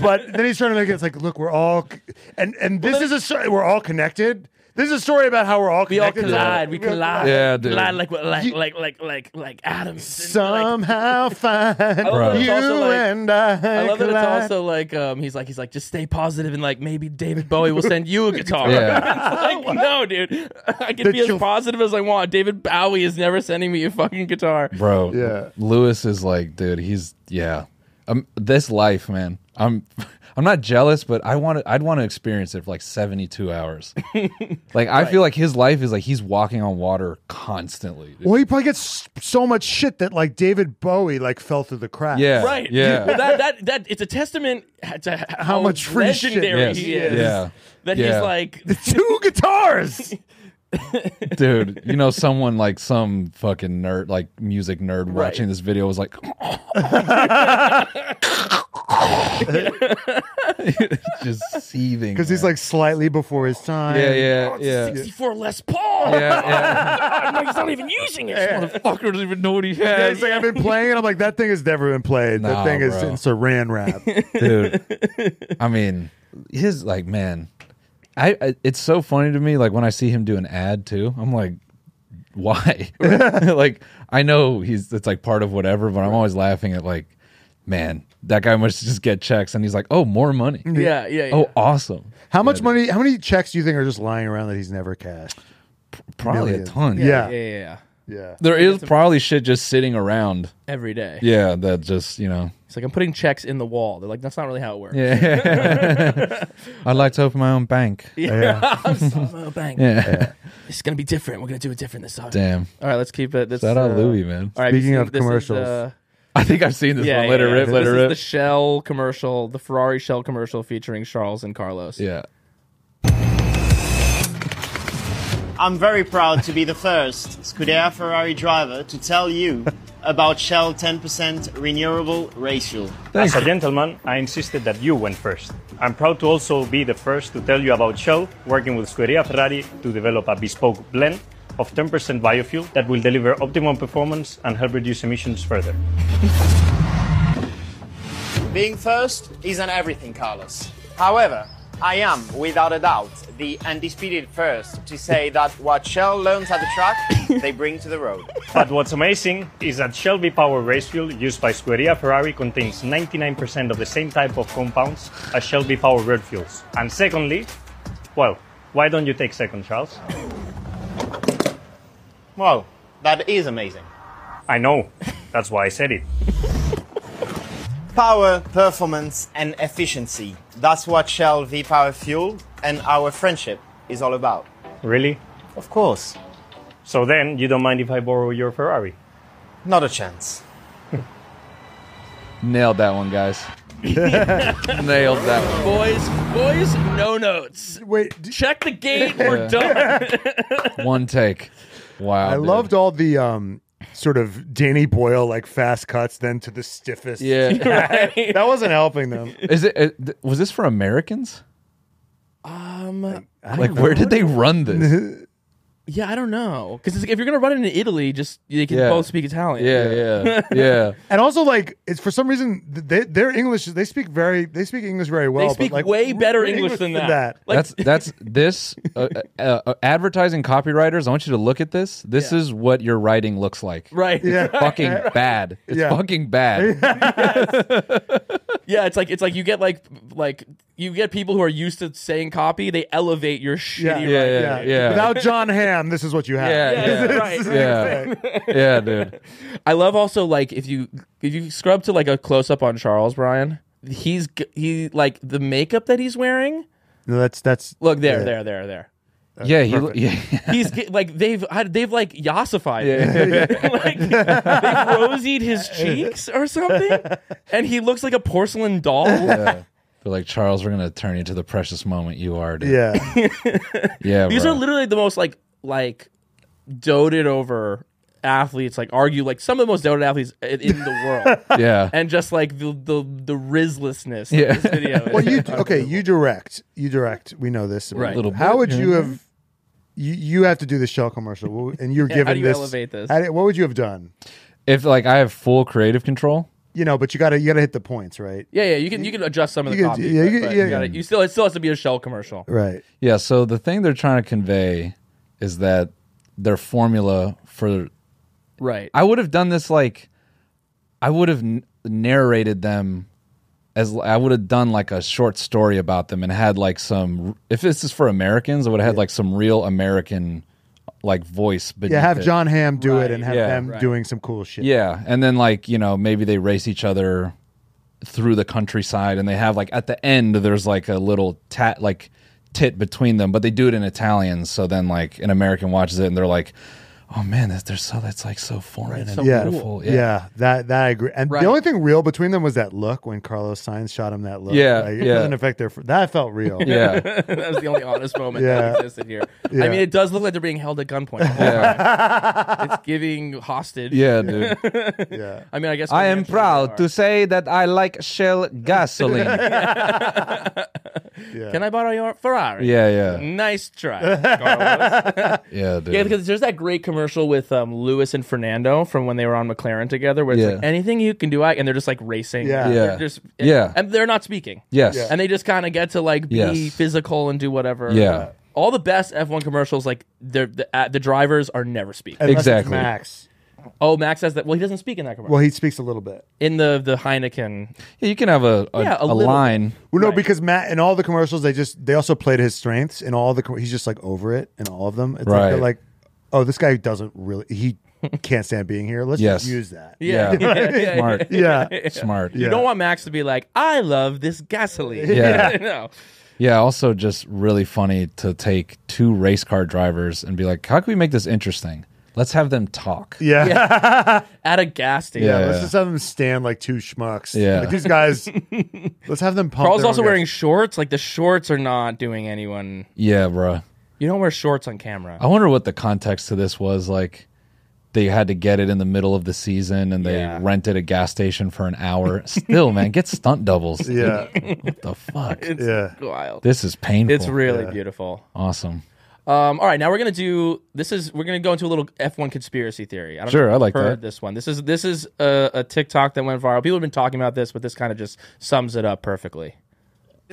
But then he's trying to make it. It's like, look, we're all, and and this is a. We're all connected. This is a story about how we're all we all connected. collide. We collide. Yeah, dude. Collide like like You- like like like like atoms. And, like, Somehow find Bro. you also like- and I. I love that it's also like um he's like he's like just stay positive and like maybe David Bowie will send you a guitar. Yeah. It's like no, dude. I can That be as positive as I want. David Bowie is never sending me a fucking guitar. Bro, Yeah. Lewis is like, dude, he's, yeah. Um, this life, man. I'm. I'm not jealous, but I want to. I'd want to experience it for like 72 hours. like I feel like his life is like he's walking on water constantly. dude. Well, he probably gets so much shit that like David Bowie like fell through the cracks. Yeah, Right. Yeah. Well, that that that it's a testament to h- how, much free shit- legendary Yes. he is. Yeah. That Yeah. he's like two guitars. dude you know someone like some fucking nerd like music nerd watching this video was like just seething because he's like slightly before his time. yeah yeah oh, yeah 64 Les Paul. yeah yeah he's not even using it. yeah. motherfucker doesn't even know what he Yeah, has it's like I've been playing it. I'm like that thing has never been played. that Nah, thing is bro. in Saran wrap. dude i mean his like man I, I it's so funny to me like when i see him do an ad too i'm like why like i know he's it's like part of whatever but i'm always laughing at like man that guy must just get checks and he's like oh more money Yeah, yeah, oh, yeah. oh awesome How much money? How many checks do you think are just lying around that he's never cashed? probably Millions. a ton Yeah. yeah, yeah, yeah. Yeah. There is probably shit just sitting around. every day. Yeah, that just you know. It's like I'm putting checks in the wall. They're like, that's not really how it works. Yeah. I'd like to open my own bank. Yeah. Oh, bang. Yeah. It's gonna be different. We're gonna do it different this time. Damn. All right, let's keep it. This, Shout out uh, Lewis, man. All right, have you Speaking seen- of this is, commercials. uh, I think I've seen this yeah, one. yeah, Let it yeah. rip. Let this it is rip. the Shell commercial, the Ferrari Shell commercial featuring Charles and Carlos. yeah. I'm very proud to be the first Scuderia Ferrari driver to tell you about Shell 10% renewable race fuel. As a gentleman, I insisted that you went first. I'm proud to also be the first to tell you about Shell working with Scuderia Ferrari to develop a bespoke blend of 10% biofuel that will deliver optimum performance and help reduce emissions further. Being first isn't everything, Carlos. However, I am, without a doubt, the undisputed first to say that what Shell learns at the track, they bring to the road. But what's amazing is that Shell V-Power race fuel used by Scuderia Ferrari contains 99% of the same type of compounds as Shell V-Power road fuels. And secondly, well, why don't you take second, Charles? Well, that is amazing. I know. That's why I said it. Power, performance, and efficiency. That's what Shell V-Power Fuel and our friendship is all about. Really? Of course. So then, you don't mind if I borrow your Ferrari? Not a chance. Nailed that one, guys. Nailed that one. Boys, boys, no notes. Wait, d- Check the gate. We're done. One take. Wow. I dude. loved all the um sort of Danny Boyle like fast cuts then to the stiffest. Yeah. that wasn't helping them. Is it? uh, was this for Americans? Um, Like, where did they run this? yeah, I don't know. Because if you're gonna run it in Italy, just they can Yeah. both speak Italian. Yeah, yeah, yeah. And also, like, it's for some reason th- they, their English. They speak very. They speak English very well. They speak but, like, way better r- English than that. Like, that's that's this uh, uh, uh, advertising copywriters. I want you to look at this. This Yeah. is what your writing looks like. right. Yeah. Fucking bad. It's Yeah. fucking bad. Yeah, it's like it's like you get like like you get people who are used to saying copy. They elevate your shitty. Yeah, writing. Yeah, yeah, yeah, yeah. Without Jon Hamm, this is what you have. Yeah, Yeah, yeah. right. Yeah, yeah, dude. I love also like if you if you scrub to like a close up on Charles Brian, he's he like the makeup that he's wearing. No, that's that's. Look there, Yeah. there, there, there. Yeah, he, yeah, He's like they've I- they've like yassified Yeah. him. like they've rosied his cheeks or something, and he looks like a porcelain doll. yeah. They're like Charles, we're gonna turn you to the precious moment you are. Dude. Yeah, yeah. These bro. are literally the most like like doted over athletes. Like argue like some of the most doted athletes i- in the world, yeah. and just like the the the rizlessness Yeah. of this video. well, you okay? You direct. You direct. We know this. Right. Little bit. How bit. would you have? You you have to do the Shell commercial, and you're Yeah, given how do you this. elevate this? how do- what would you have done? if like I have full creative control. You know, but you gotta you gotta hit the points, right? Yeah, yeah, you can you can adjust some of the You can- copy. yeah, but- you- but yeah. you, gotta, you still it still has to be a shell commercial. Right. Yeah. So the thing they're trying to convey is that their formula for Right. I would have done this like I would have n- narrated them as I would have done like a short story about them and had like some if this is for Americans I would have had like some real American like voice beneath Yeah, have it. Jon Hamm do Right. it and have Yeah. them Right. doing some cool shit. Yeah, and then like you know maybe they race each other through the countryside, and they have like at the end there's like a little tat like tit between them, but they do it in Italian. So then like an American watches it and they're like, "Oh man, that's they're so that's like so foreign and yeah, beautiful." yeah, that that I agree. And Right. the only thing real between them was that look when Carlos Sainz shot him that look. Yeah, like, it yeah. doesn't affect their. That felt real. yeah, that was the only honest moment Yeah. that existed here. Yeah. I mean, it does look like they're being held at gunpoint. the whole time. it's giving hostage. yeah, dude. yeah. I mean, I guess I am proud to say that I like Shell gasoline. yeah. Can I borrow your Ferrari? yeah, yeah, Nice try, Carlos. yeah, dude. yeah, because there's that great commercial with um, Lewis and Fernando from when they were on McLaren together, where it's Yeah. like anything you can do, I and they're just like racing. Yeah. They're Yeah. just Yeah. and they're not speaking. yes, Yeah. and they just kind of get to like be Yes. physical and do whatever. Yeah. all the best F1 commercials, like they're, the uh, the drivers are never speaking. Unless it's Exactly. Max. Oh, Max says that. Well, he doesn't speak in that commercial. Well, he speaks a little bit. in the the Heineken, Yeah, you can have a a, Yeah, a a little line. Well, no, Right. because Matt in all the commercials, they just they also played his strengths in all the. com- He's just like over it in all of them. It's like Right. they're like, oh, this guy doesn't really. He can't stand being here. Let's Yes. just use that. Yeah. Yeah. Yeah, yeah, Smart. Yeah. Smart. You Yeah. don't want Max to be like, I love this gasoline. Yeah. no. Yeah, also just really funny to take two race car drivers and be like, how can we make this interesting? Let's have them talk. Yeah. At a gas station. Yeah, Yeah. let's just have them stand like two schmucks. Yeah. like these guys. let's have them pump. Carl's their also own wearing gas. shorts. Like the shorts are not doing anyone. Yeah, bruh. You don't wear shorts on camera. I wonder what the context to this was. Like, they had to get it in the middle of the season and they Yeah. rented a gas station for an hour. Still, man, get stunt doubles. Yeah, What the fuck? It's yeah. wild. This is painful. It's really Yeah. beautiful. awesome. Um, all right, now we're gonna do. This is we're gonna go into a little F1 conspiracy theory. I don't Sure, know if I you've like heard that. this one. This is this is a, a TikTok that went viral. People have been talking about this, but this kind of just sums it up perfectly.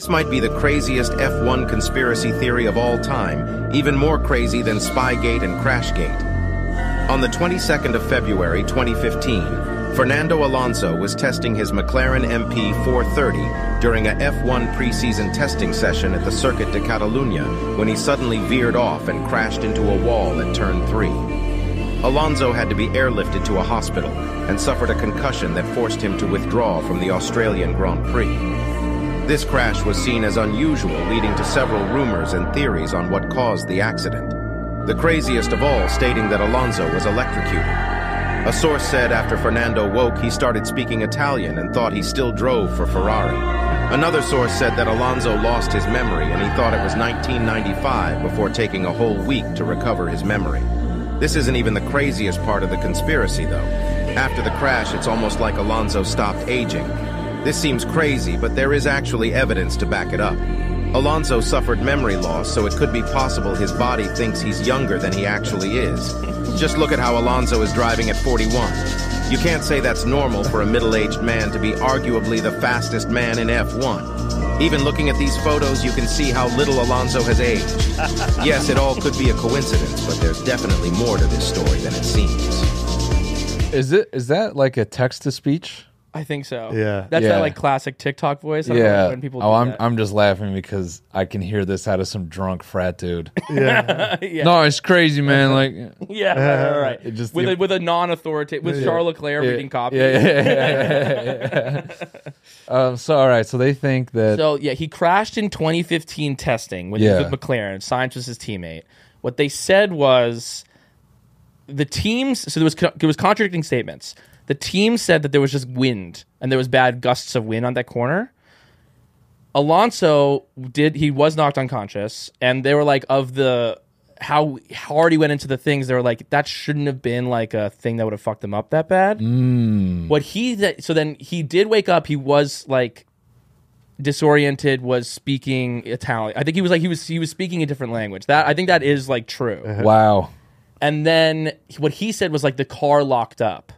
This might be the craziest F1 conspiracy theory of all time, even more crazy than Spygate and Crashgate. On the 22nd of February 2015, Fernando Alonso was testing his McLaren MP 430 during a F1 preseason testing session at the Circuit de Catalunya when he suddenly veered off and crashed into a wall at turn 3. Alonso had to be airlifted to a hospital and suffered a concussion that forced him to withdraw from the Australian Grand Prix. This crash was seen as unusual, leading to several rumors and theories on what caused the accident. The craziest of all stating that Alonso was electrocuted. A source said after Fernando woke, he started speaking Italian and thought he still drove for Ferrari. Another source said that Alonso lost his memory and he thought it was 1995 before taking a whole week to recover his memory. This isn't even the craziest part of the conspiracy, though. After the crash, it's almost like Alonso stopped aging. This seems crazy, but there is actually evidence to back it up. Alonso suffered memory loss, so it could be possible his body thinks he's younger than he actually is. Just look at how Alonso is driving at 41. You can't say that's normal for a middle-aged man to be arguably the fastest man in F1. Even looking at these photos, you can see how little Alonso has aged. Yes, it all could be a coincidence, but there's definitely more to this story than it seems. Is it is that like a text to speech? I think so. Yeah. that's Yeah. that like classic TikTok voice. I don't know Yeah. when people. oh, do I'm that. I'm just laughing because I can hear this out of some drunk frat dude. Yeah, yeah. No, it's crazy, man. Like, yeah, right, right, right. It just- with the- a, with a non-authoritative with Charles Leclerc reading copy. Yeah, yeah, yeah, yeah. um, so all right, so they think that So yeah, he crashed in 2015 testing when he Yeah. was with McLaren. Sainz was his teammate. What they said was the teams. So there was co- there was contradicting statements. The team said that there was just wind and there was bad gusts of wind on that corner. Alonso did he was knocked unconscious, and they were like of the how hard he went into the things. They were like that shouldn't have been like a thing that would have fucked him up that bad. Mm. What he that so then he did wake up. He was like disoriented was speaking Italian. I think he was like he was he was speaking a different language. That I think that is like true. Uh-huh. wow, And then what he said was like the car locked up.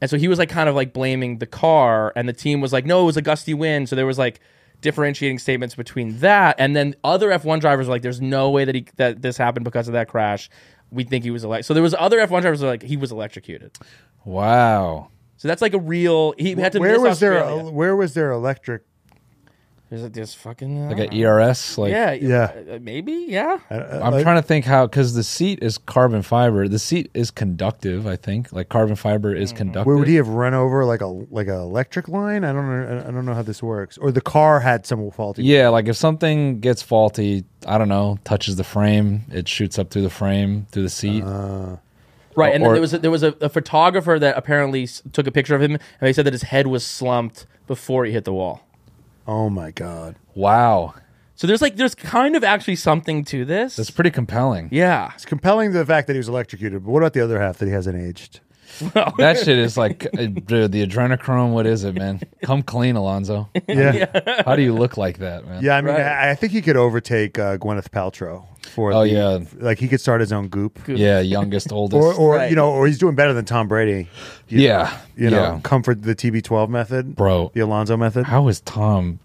And so he was like kind of like blaming the car and the team was like no, it was a gusty wind. So there was like differentiating statements between that and then other F1 drivers were like there's no way that he that this happened because of that crash. We think he was elect. So there was other F1 drivers were like he was electrocuted. wow. So that's like a real he had to where miss was there? Australia. Where was there electric? There's it just fucking uh, Like an ERS, like yeah, Yeah. uh, uh maybe, yeah. I'm trying to think how because the seat is carbon fiber. The seat is conductive. I think like carbon fiber is mm-hmm. conductive. Where would he have run over like a like a electric line? I don't know. I don't know how this works. Or the car had some faulty. Yeah, like if something gets faulty, I don't know, touches the frame, it shoots up through the frame, through the seat. Uh, right, and then there was a, there was a, a photographer that apparently s- took a picture of him, and they said that his head was slumped before he hit the wall. Oh my god. wow, So there's like there's kind of actually something to this. that's pretty compelling. yeah, It's compelling the fact that he was electrocuted. But what about the other half that he hasn't aged? That shit is like uh, dude, the adrenochrome. What is it, man? Come clean, Alonso. Yeah. How do you look like that, man? Yeah, I mean, Right. I, I think he could overtake uh, Gwyneth Paltrow for. Oh, the- yeah. like he could start his own goop, Yeah, youngest, oldest. or or Right. you know, or he's doing better than Tom Brady. You yeah, know, you know, yeah. comfort the TB12 method, bro. the Alonso method. How is Tom?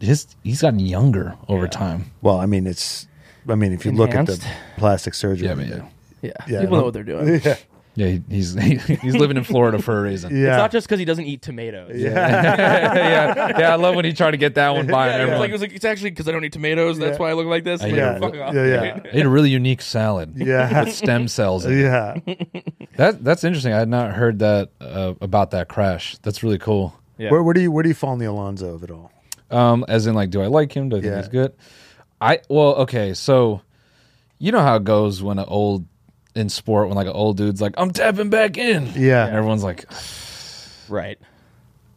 His he's gotten younger over time. Well, I mean, it's. I mean, if you look at the Enhanced? plastic surgery, Yeah, man. yeah, Yeah, people I know what they're doing. Yeah. Yeah, he, he's he's living in Florida for a reason. Yeah. It's not just because he doesn't eat tomatoes. yeah. yeah, yeah. I love when he tried to get that one by Yeah, it was like, it was like it's actually because I don't eat tomatoes. That's why I look like this. Like, know. yeah. fuck off. yeah, yeah, He ate a really unique salad. Yeah. with stem cells. In it. yeah. That that's interesting. I had not heard that uh, about that crash. That's really cool. Yeah. Where, where do you where do you fall in the Alonso of it all? Um, as in, like, do I like him? Do I think Yeah. he's good? I well, okay. So, you know how it goes when an old in sport when like an old dude's like, "I'm tapping back in." Yeah. and everyone's like, Right.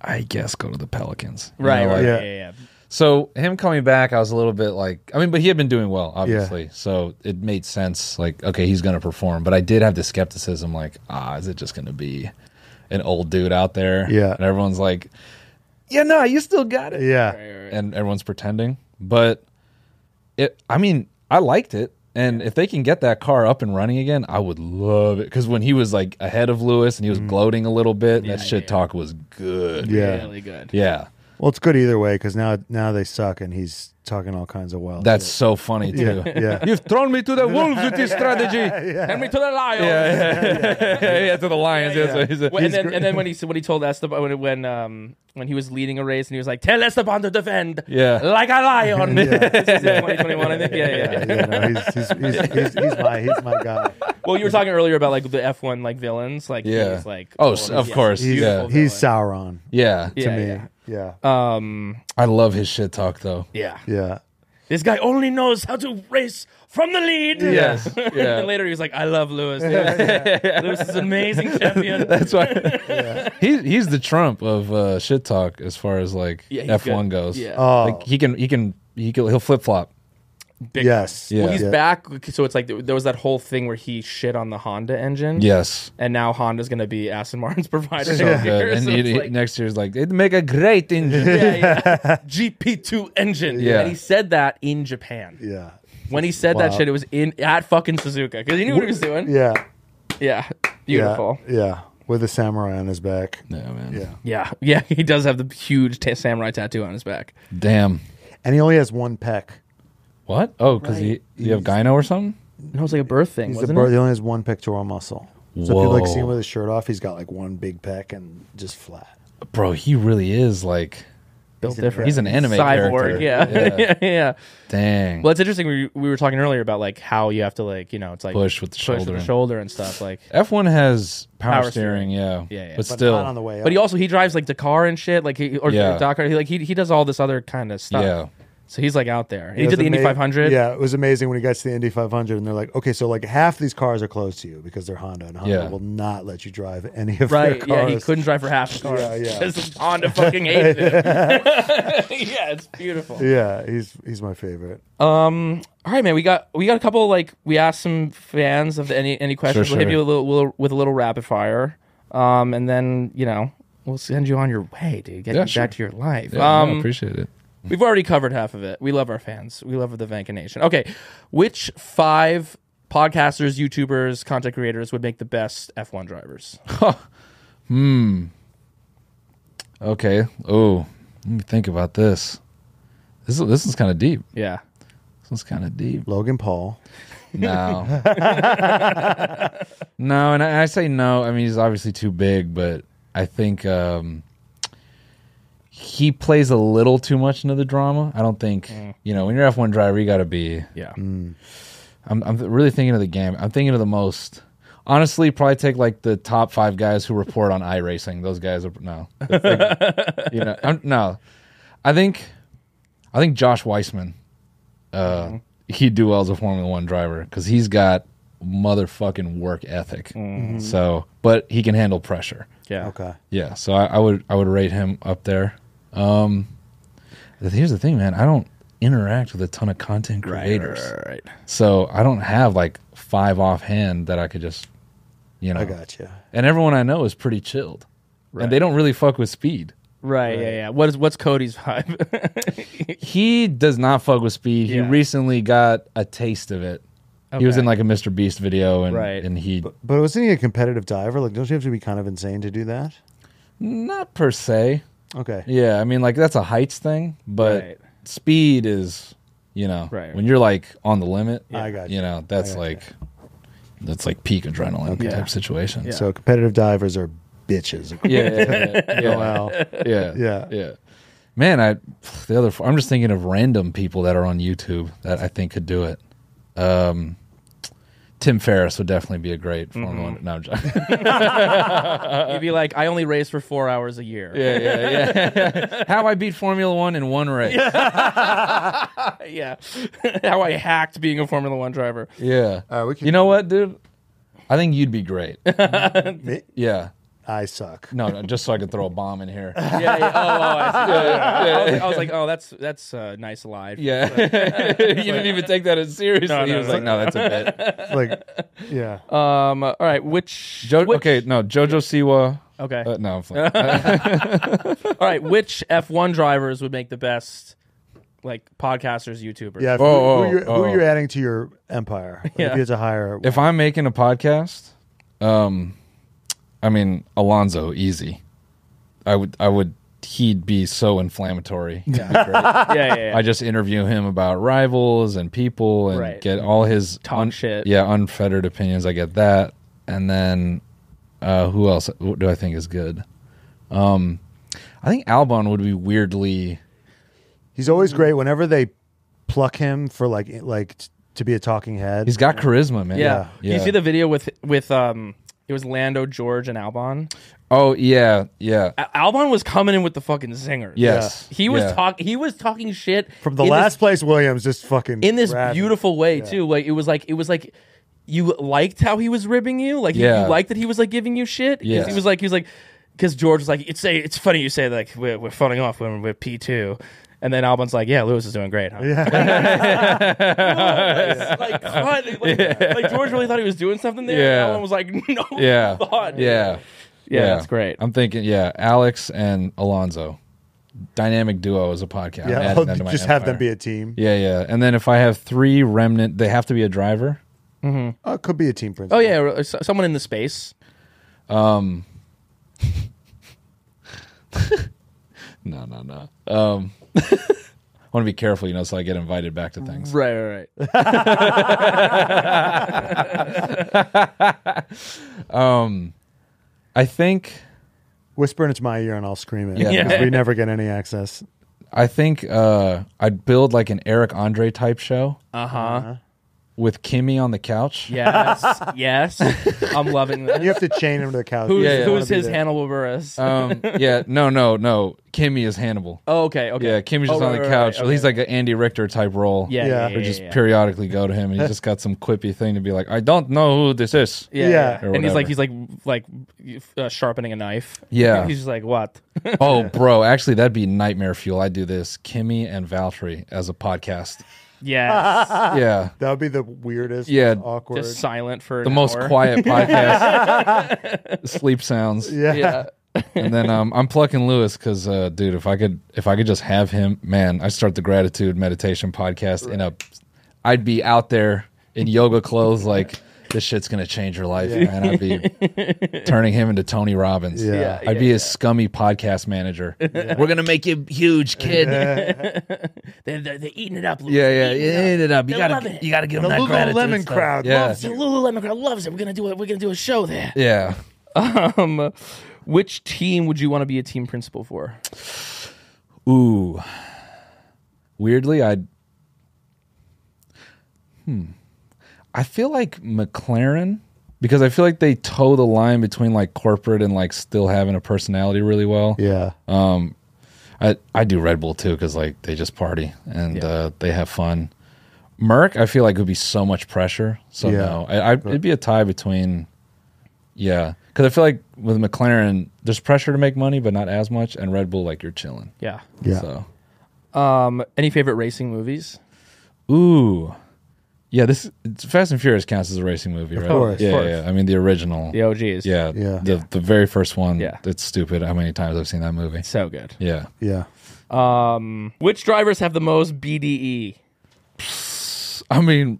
"I guess go to the Pelicans." You Right. know, right. like- Yeah. Yeah. Yeah. yeah. So him coming back, I was a little bit like, I mean, but he had been doing well, obviously. So it made sense. Like, okay, he's going to perform. But I did have the skepticism, like, ah, is it just going to be an old dude out there? Yeah. and everyone's like, yeah, no, you still got it. Yeah. and everyone's pretending. But it, I mean, I liked it. And if they can get that car up and running again, I would love it. Because when he was like ahead of Lewis and he was mm. gloating a little bit, that shit talk was good. Yeah. Really good. Yeah. Well, it's good either way because now now they suck and he's talking all kinds of wild. That's shit. so funny too. yeah. yeah. You've thrown me to the wolves with this strategy. Hand me to the lion. Yeah, yeah, yeah, yeah, to the lions. Yeah, That's what he said. And then and then when he when he told Esteban when when um when he was leading a race and he was like, "Tell Esteban to defend, Yeah. like a lion." this 2021, I think. Yeah, yeah. Yeah, you he's, he's, he's, he's, he's my he's my guy. Well, you were talking earlier about like the F1 like villains, like Yeah. he's like Oh, oh, of course. He's, Yeah. he's Sauron yeah, to Yeah, me. yeah. Yeah. Um, I love his shit talk though. yeah. Yeah. This guy only knows how to race from the lead. Yes. Yeah. and later he was like, "I love Lewis. Lewis, Lewis is an amazing champion." That's why he's he's the Trump of uh, shit talk as far as like Yeah, F one good. goes. Yeah. Oh. like he can he can he can, he'll flip flop. Big yes. Yeah. Well, he's Yeah. back, so it's like there was that whole thing where he shit on the Honda engine. Yes. And now Honda's going to be Aston Martin's provider. So next good. year, And so he, it's he- like- next year's like it'd make a great engine. yeah, yeah. GP2 engine. Yeah. And he said that in Japan. Yeah. When he said that Wow. shit, it was in at fucking Suzuka because he knew what he was doing. Yeah. Yeah. Beautiful. Yeah. yeah. With a samurai on his back. Yeah, man. Yeah. Yeah. Yeah. He does have the huge ta samurai tattoo on his back. Damn. And he only has one peck. What? Oh, because he you have gyno or something? No, it's like a birth thing, He's the wasn't bird, it? he only has one pectoral muscle. So if you like see him Whoa. with his shirt off, he's got like one big peck and just flat. Bro, he really is like Built different. he's an anime Cyborg. character. Yeah. yeah. yeah. Dang. Well, it's interesting. We, we were talking earlier about like how you have to like you know it's like Push with the push shoulder with the and- shoulder and stuff like. F1 has power, Power steering, steering. yeah. Yeah, yeah. But, But still not on the way up. But he also he drives like Dakar and shit like he or Yeah. Dakar he like he he does all this other kind of stuff. Yeah. So he's like out there. He did the Indy 500. Yeah, it was amazing when he got to the Indy 500, and they're like, okay, so like half these cars are closed to you because they're Honda, and Honda Yeah. will not let you drive any of Right. their Yeah. cars. He couldn't drive for half the car. Yeah, yeah. Because Honda fucking hated him. yeah. It's beautiful. Yeah, he's he's my favorite. Um. All right, man. We got we got a couple like we asked some fans of the, any any questions. Sure, we'll hit sure. you a little, little with a little rapid fire. Um, and then you know we'll send you on your way, dude. Get Yeah, you sure. back to your life. Yeah, um, no, appreciate it. We've already covered half of it. We love our fans. We love the Vanka Nation. Okay, which five podcasters, YouTubers, content creators would make the best F1 drivers? Hmm. Okay. Oh, let me think about this. This is this is kind of deep. Yeah. This is kind of deep. Logan Paul. No. no, and I, I say no. I mean, he's obviously too big, but I think um, he plays a little too much into the drama. I don't think you know when you're F1 driver, you got to be. Yeah. Mm. I'm I'm really thinking of the game. I'm thinking of the most. Honestly, probably take like the top five guys who report on iRacing. Those guys are no, you know, I'm, no. I think, I think Josh Weissman, uh, he'd do well as a Formula One driver because he's got motherfucking work ethic. So, but he can handle pressure. Yeah. Okay. Yeah, so I, I would I would rate him up there. Um, here's the thing, man. I don't interact with a ton of content creators, Right. right, right. so I don't have like five offhand that I could just, you know. I got you. And everyone I know is pretty chilled, and they don't really fuck with speed. Right, yeah, yeah. What is what's Cody's vibe? He does not fuck with speed. He recently got a taste of it. He was Okay. in like a Mr. Beast video, and Right. and he But, but wasn't he a competitive diver? Like, don't you have to be kind of insane to do that? not per se. Okay. Yeah, I mean, like that's a heights thing, but Right. speed is, you know, Right. when you're like on the limit. I got You you. know, that's got like, that's like peak adrenaline Yeah. type situation. So competitive divers are bitches. Yeah, yeah, yeah, yeah. Noel. yeah, Yeah. yeah. Man, I the other I'm just thinking of random people that are on YouTube that I think could do it. Um, Tim Ferriss would definitely be a great Formula One. No, I'm joking. You'd be like, I only race for four hours a year. yeah, yeah, yeah. How I beat Formula One in one race. yeah. How I hacked being a Formula One driver. Yeah. Uh, we can- you know what, dude? I think you'd be great. Me? Yeah. I suck. No, no, just so I could throw a bomb in here. Yeah. yeah. Oh, oh, I, see. I, was like, I was like, oh, that's that's uh, nice alive. Yeah. you didn't even take that as seriously. No, he was no. like, no, that's a bit. Like, yeah. Um. All right. Which? Jo- which- okay, no, Jojo Siwa. Okay. Uh, no, I'm fine. All right. Which F1 drivers would make the best, like podcasters, YouTubers? Yeah. Who, Oh, who, you're, who oh, you're oh. adding to your empire? Like, Yeah. If you had to hire, if I'm making a podcast, um, I mean Alonso, easy. I would, I would. He'd be so inflammatory. It'd be great. Yeah. Yeah. yeah. I just interview him about rivals and people and Right. get all his Talk shit. Yeah, unfettered opinions. I get that, and then uh, who else do I think is good? Um, I think Albon would be weirdly. he's always great. Whenever they pluck him for like like t- to be a talking head, He's got charisma, man. yeah. yeah. You see the video with with um. It was Lando, George, and Albon. Oh yeah, yeah, Al- Albon was coming in with the fucking zingers. yes. He was yeah. talk. He was talking shit from the last this, place Williams just fucking in this grabbed beautiful way too. Like it was like it was like you liked how he was ribbing you. Like you- Yeah. you liked that he was like giving you shit. 'Cause Yes. He was like he was like because George was like it's a, it's funny you say like we're, we're phoning off when we're P two. And then Albon's like, "Yeah, Lewis is doing great." Huh? like, what? Like, like, George really thought he was doing something there. Yeah. And Albon was like, "No, Yeah, thought." yeah, yeah, that's great. I'm thinking, yeah, Alex and Alonso, dynamic duo as a podcast. Yeah, adding that to my just have them be a team. Yeah, yeah, and then if I have three remnant, they have to be a driver. Oh, it could be a team principal. Oh yeah, someone in the space. Um, no, no, no. Um, I want to be careful, you know, so I get invited back to things. Right, right, right. Um, I think, Whisper into my ear and I'll scream it. Yeah. because we never get any access. I think uh, I'd build like an Eric Andre type show Uh huh. With Kimi on the couch. Yes, yes. I'm loving this. You have to chain him to the couch. Who's, Yeah, yeah. Wanna who's be his there. Hannibal Buress? Um, yeah, no, no, no. Kimi is Hannibal. oh, okay, okay. Yeah, Kimi's just Oh, on right, the right, couch. right, Well, He's okay. like an Andy Richter type role. yeah, Yeah. yeah, Who yeah, just yeah. periodically go to him, and he's just got some quippy thing to be like, "I don't know who this is." Yeah, Yeah. yeah. Or and he's like he's like like uh, sharpening a knife. Yeah. he's just like what? Oh, bro, actually, that'd be nightmare fuel. I do this, Kimi and Valtteri as a podcast. Yes, yeah, That would be the weirdest, Yeah. most awkward. just silent for the an most hour. quiet podcast. Sleep sounds. yeah. Yeah, and then um, I'm plucking Lewis because, uh, dude, if I could, if I could just have him, man, I start the gratitude meditation podcast in a, I'd be out there in yoga clothes, like this shit's gonna change your life, man. I'd be turning him into Tony Robbins. Yeah. Yeah, I'd be a scummy podcast manager. We're gonna make you huge, kid. They're, they're, they're eating it up. yeah, yeah. Eat it up. You They're gotta, it. you gotta give The him that gratitude Lululemon stuff. crowd Yeah, loves The Lululemon crowd loves it. We're gonna do it. We're gonna do a show there. yeah. Um, which team would you want to be a team principal for? Ooh. Weirdly, I'd. Hmm. I feel like McLaren because I feel like they toe the line between like corporate and like still having a personality really well. Yeah. Um, I I do Red Bull too because like they just party and uh, they have fun. Merc, I feel like would be so much pressure. So Yeah. no, I, I it'd be a tie between. Yeah, because I feel like with McLaren, there's pressure to make money, but not as much. And Red Bull, like you're chilling. Yeah. Yeah. So Um, any favorite racing movies? Ooh. Yeah, this it's Fast and Furious counts as a racing movie, right? course. yeah, Of course. yeah. I mean the original. The OGs. Yeah, Yeah. The the very first one. Yeah. It's stupid how many times I've seen that movie. So good. Yeah. Yeah. Um, which drivers have the most? BDE? I mean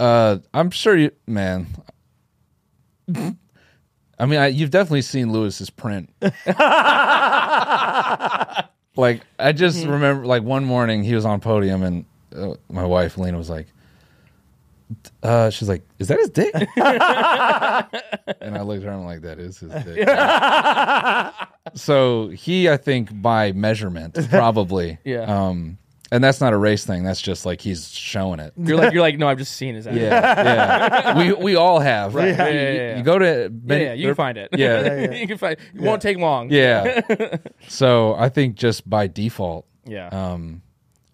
uh I'm sure you man. I mean, I, you've definitely seen Lewis's print. like, I just remember, like one morning he was on podium, and uh, my wife Lena was like, uh, she's like, "Is that his dick?" and I looked around like, "That is his dick." so he, I think, by measurement, probably. Yeah. Um, and that's not a race thing. That's just like he's showing it. You're like you're like no, I've just seen his. ass. Yeah, yeah. we we all have. Right. You, Yeah, yeah, yeah. you go to Yeah, yeah, you can find it. Yeah. you can find. It won't take long. Yeah. so I think just by default. Yeah. Um,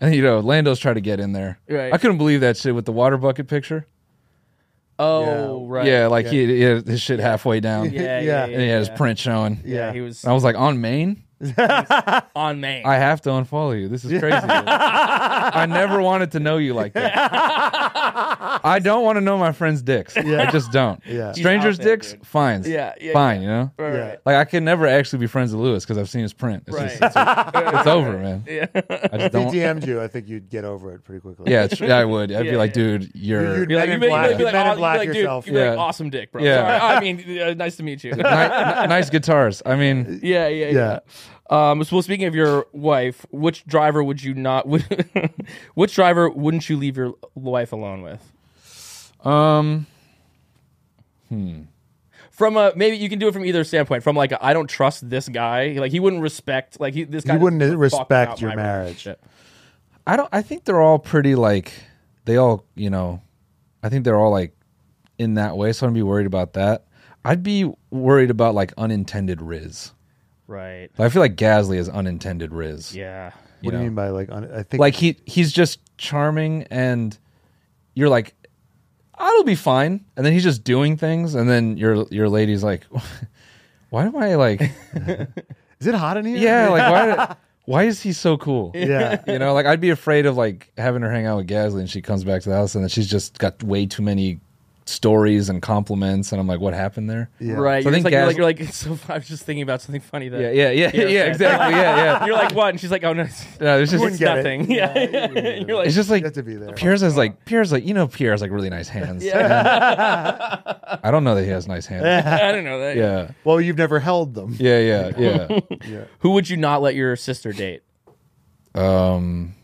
and you know, Lando's trying to get in there. Right. I couldn't believe that shit with the water bucket picture. Oh right. Yeah, like He, he had his shit halfway down. Yeah, yeah, Yeah. yeah. and he had his print showing. Yeah, he was And I was like, on main? On main. I have to unfollow you. This is crazy. I never wanted to know you like that. I don't want to know my friends' dicks. I just don't. Yeah. Strangers' He's there, dicks, dude. fine. Yeah, yeah, fine. You know. Right, Yeah. Like I can never actually be friends with Lewis because I've seen his print. It's, just, Right. it's, it's over, man. Yeah. I just If he don't. DM'd you, I think you'd get over it pretty quickly. Yeah, it's, yeah, I would. I'd Yeah, be like, yeah. dude, you're. You'd Be like, you in make, Black- you be like, Men in oh, you'd be Black like, dude, yourself. you're like, Yeah. awesome dick, bro. Yeah. Sorry. I mean, uh, nice to meet you. ni- ni- nice guitars. I mean, yeah, yeah, yeah. Um, so, speaking of your wife, which driver would you not? Would, which driver wouldn't you leave your wife alone with? um, From a maybe you can do it from either standpoint. From like, I don't trust this guy. Like he wouldn't respect. Like he this guy You wouldn't respect your marriage. I don't. I think they're all pretty like. They all, you know, I think they're all like in that way. So I'd be worried about that. I'd be worried about like unintended riz. Right. I feel like Gasly is unintended riz. Yeah. What do know? you mean by like? un- I think Like he he's just charming and you're like, I'll be fine. And then he's just doing things, and then your your lady's like, why am I like, is it hot in here? yeah, like why why is he so cool? yeah. You know, like I'd be afraid of like having her hang out with Gasly and she comes back to the house and then she's just got way too many stories and compliments and I'm like, what happened there? Yeah. Right. So I you're, just think like, you're like you're like so I was just thinking about something funny that Yeah, yeah, yeah, yeah, Yeah, exactly. Yeah, yeah. You're like what? And she's like, oh no, it's, No, it's just wouldn't get it. nothing. Yeah, Yeah. you wouldn't get it. you're like it's just like You have to be there. Pierre's has like Pierre's like you know Pierre has like really nice hands. Yeah. I don't know that he has nice hands. I don't know that. Yeah. Well, you've never held them. Yeah, yeah, yeah. Yeah. Who would you not let your sister date? um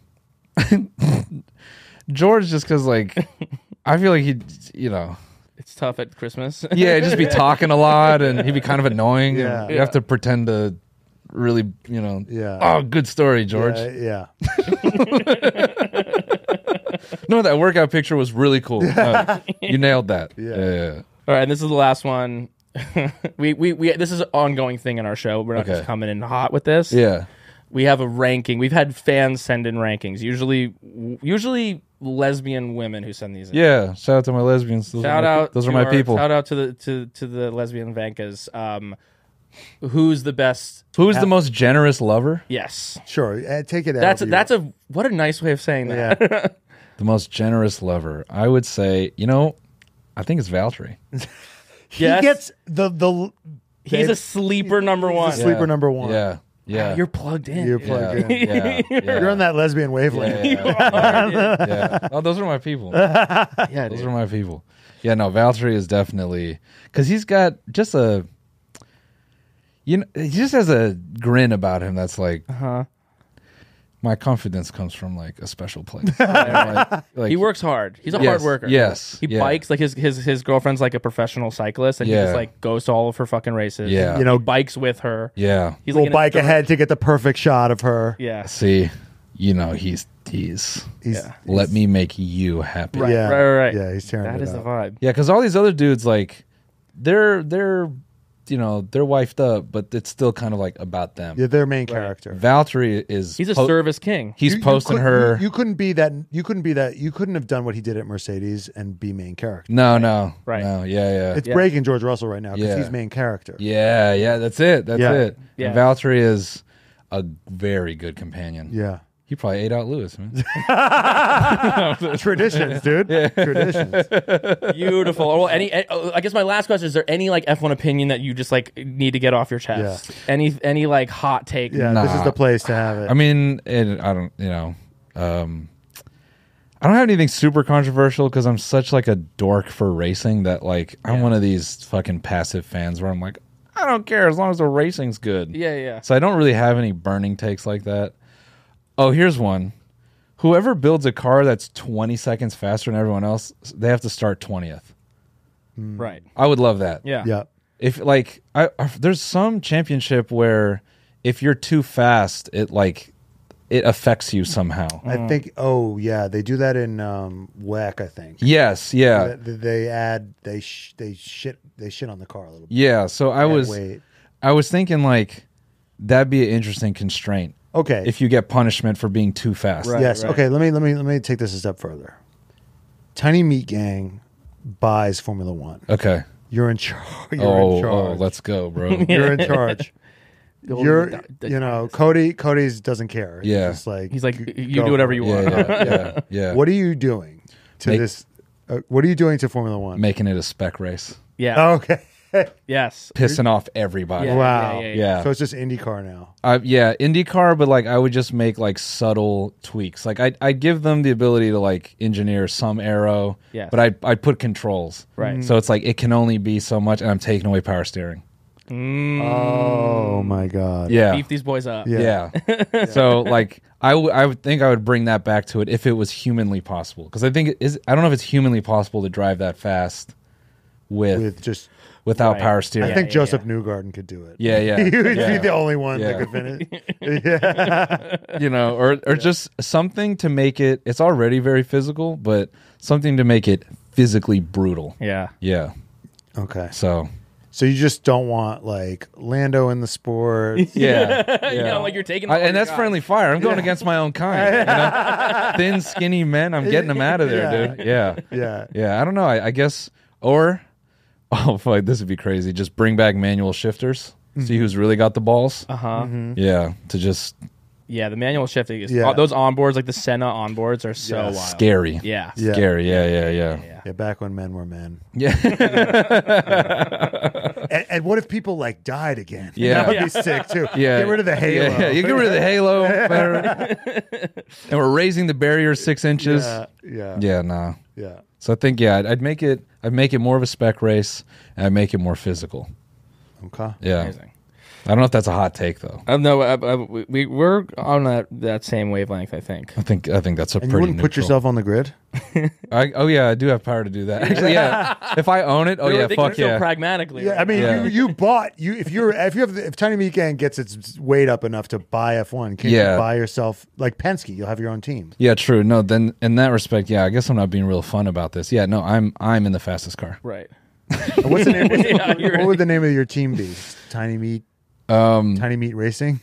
George just cuz like I feel like he'd, you know It's tough at Christmas. Yeah, he'd just be talking a lot, and he'd be kind of annoying. Yeah. you have to pretend to really, you know. Yeah. Oh, good story, George. Yeah. yeah. No, that workout picture was really cool. Uh, you nailed that. Yeah. yeah. All right, and this is the last one. we, we we this is an ongoing thing in our show. We're not Okay. just coming in hot with this. Yeah. We have a ranking. We've had fans send in rankings. Usually usually lesbian women who send these in. Yeah. Shout out to my lesbians. Those Shout are my, out Those are my our- people. Shout out to the to to the lesbian vankas. Um who's the best Who's the most generous lover? Yes. Sure. Uh, take it out. That's a, that's a what a nice way of saying that. Yeah. The most generous lover. I would say, you know, I think it's Valtteri. he Yes. gets the the. He's babe, a sleeper number one. a sleeper number one. Yeah. Yeah. You're plugged in. You're plugged yeah. in. yeah. yeah. You're on that lesbian wavelength. Yeah, yeah, yeah. Yeah. Oh, those are my people. yeah, Those dude. are my people. Yeah, no, Valtteri is definitely because he's got just a, you know, he just has a grin about him that's like, Uh-huh. My confidence comes from like a special place. like, like- He works hard. He's a Yes, hard worker. yes, He yeah. bikes like his his his girlfriend's like a professional cyclist, and he just like goes to all of her fucking races. Yeah. You know- he bikes with her. Yeah. He's We'll like bike endurance- ahead to get the perfect shot of her. Yeah. See, you know, he's he's. He's, Yeah. Let me make you happy. Right, Yeah. right, right, right. Yeah, he's tearing That it is the vibe. Yeah, because all these other dudes like, they're they're, you know, they're wifed up, but it's still kind of like about them. Yeah, their main character. Valtteri is He's a po- service king. He's You- you posting couldn't- her. You, you couldn't be that. You couldn't be that. You couldn't have done what he did at Mercedes and be main character. No, no, Right. No, yeah, yeah, It's Yeah. breaking George Russell right now because Yeah. he's main character. yeah, yeah. That's it. That's Yeah. it. Yeah. And Valtteri is a very good companion. Yeah. He probably ate out Lewis, man. Traditions, dude. Traditions. Beautiful. well, any, eh, oh, I guess my last question is: There any like F one opinion that you just like need to get off your chest? Any any like hot take? Yeah, this is the place to have it. I mean, it, I don't, you know, um, I don't have anything super controversial because I'm such like a dork for racing that like I'm one of these fucking passive fans where I'm like, I don't care as long as the racing's good. Yeah, yeah. So I don't really have any burning takes like that. Oh, here's one. whoever builds a car that's 20 seconds faster than everyone else, they have to start 20th. Right. I would love that. Yeah. Yeah. If like I, I there's some championship where if you're too fast, it like it affects you somehow. I think. Oh yeah, they do that in um, WEC. I think. Yes, yeah. They, they add they sh- they shit they shit on the car a little bit. Yeah, so I was weight. I was thinking like that'd be an interesting constraint. Okay. If you get punishment for being too fast. yes. Okay. Let me let me let me take this a step further. Tiny Meat Gang buys Formula One. Okay. You're in charge. You're oh, in charge. oh, let's go, bro. You're in charge. You're, the- the- you know, Cody. Cody's doesn't care. He's Yeah. just like He's like, you do whatever you it." want. yeah, yeah, yeah. What are you doing to Make- this? Uh, what are you doing to Formula One? Making it a spec race. Yeah. Okay. Yes. Pissing off everybody. Yeah, wow. yeah, yeah, yeah. So it's just IndyCar now. Uh, yeah, IndyCar, but like I would just make like subtle tweaks. Like I I give them the ability to like engineer some aero. Yes. But I I put controls. Right. So it's like it can only be so much, and I'm taking away power steering. Oh my god. Yeah. Beef these boys up. Yeah. Yeah. so like I would I would think I would bring that back to it if it was humanly possible because I think it is I don't know if it's humanly possible to drive that fast with, With just, without Right. power steering. I think yeah, Josef Newgarden could do it. Yeah, yeah, he would yeah. be the only one Yeah. that could finish. yeah. you know, or or just something to make it. It's already very physical, but something to make it physically brutal. Yeah. Yeah. Okay. So So you just don't want like Lando in the sport. yeah, yeah. You know, like you're taking. I- and that's guys. friendly fire. I'm going against my own kind. You know? Thin, skinny men. I'm getting them out of there, Yeah. dude. Yeah. yeah. Yeah, I don't know. I, I guess, or oh, fuck, this would be crazy. Just bring back manual shifters. See who's really got the balls. Uh huh. Yeah, to just Yeah, the manual shifting is Yeah. those onboards, like the Senna onboards, are so Yeah. wild. scary. Yeah. Yeah. Scary. Yeah, yeah, yeah, Yeah. Yeah, back when men were men. yeah. And, and what if people like died again? Yeah. that would be sick too. Yeah. get rid of the halo. Yeah, yeah, you get rid of the halo. better. and we're raising the barrier six inches. Yeah, yeah, Yeah, nah. yeah. So I think yeah, I'd, I'd make it. I'd make it more of a spec race, and I'd make it more physical. Okay. Yeah. Amazing. I don't know if that's a hot take though. Uh, no, uh, uh, we- we we're on that that same wavelength. I think. I think I think that's a And you pretty. wouldn't put yourself on the grid? I, oh yeah, I do have power to do that. Actually, yeah. if I own it, oh We were yeah, fuck so yeah. pragmatically. Yeah, I mean, Yeah. you you bought you if you're if you have the, if Tiny Meat Gang gets its weight up enough to buy F one, can Yeah. you buy yourself like Penske? You'll have your own team. Yeah, true. No, then in that respect, yeah, I guess I'm not being real fun about this. Yeah, no, I'm I'm in the fastest car. right. What's the name? What's the- Yeah, you're what would the name of your team be? Tiny Meat, Um, Tiny Meat Racing.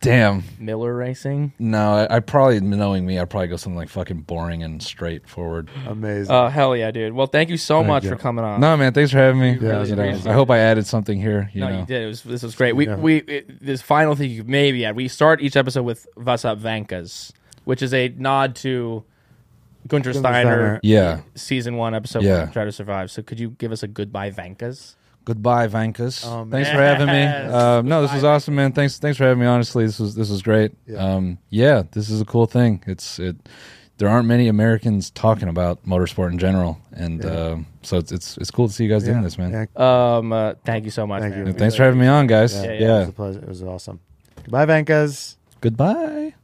damn. Miller Racing. No, I, I probably knowing me, I'd probably go something like fucking boring and straightforward. Amazing. Oh hell yeah, dude. Well, thank you so much you. for coming on. No, man, thanks for having me. Yeah, You know, appreciate I hope I added something here. You no, know, you did. It was this was great. We Yeah. we it, this final thing you could maybe add. We start each episode with Vasap Vankas, which is a nod to Guenther Steiner, Steiner. Yeah. season one, episode Yeah. Try to Survive. So could you give us a goodbye Vankas? Goodbye, Vankas. Oh, thanks for having me. Um, no, this was awesome, man. Thanks, thanks for having me. Honestly, this was this was great. Yeah. Um, yeah, this is a cool thing. It's it. There aren't many Americans talking about motorsport in general, and um, so it's, it's it's cool to see you guys doing this, man. Yeah, Um, uh, thank you so much. Thank man. you. And thanks for having me on, guys. yeah, yeah. It was a pleasure. It was awesome. Goodbye, Vankas. Goodbye.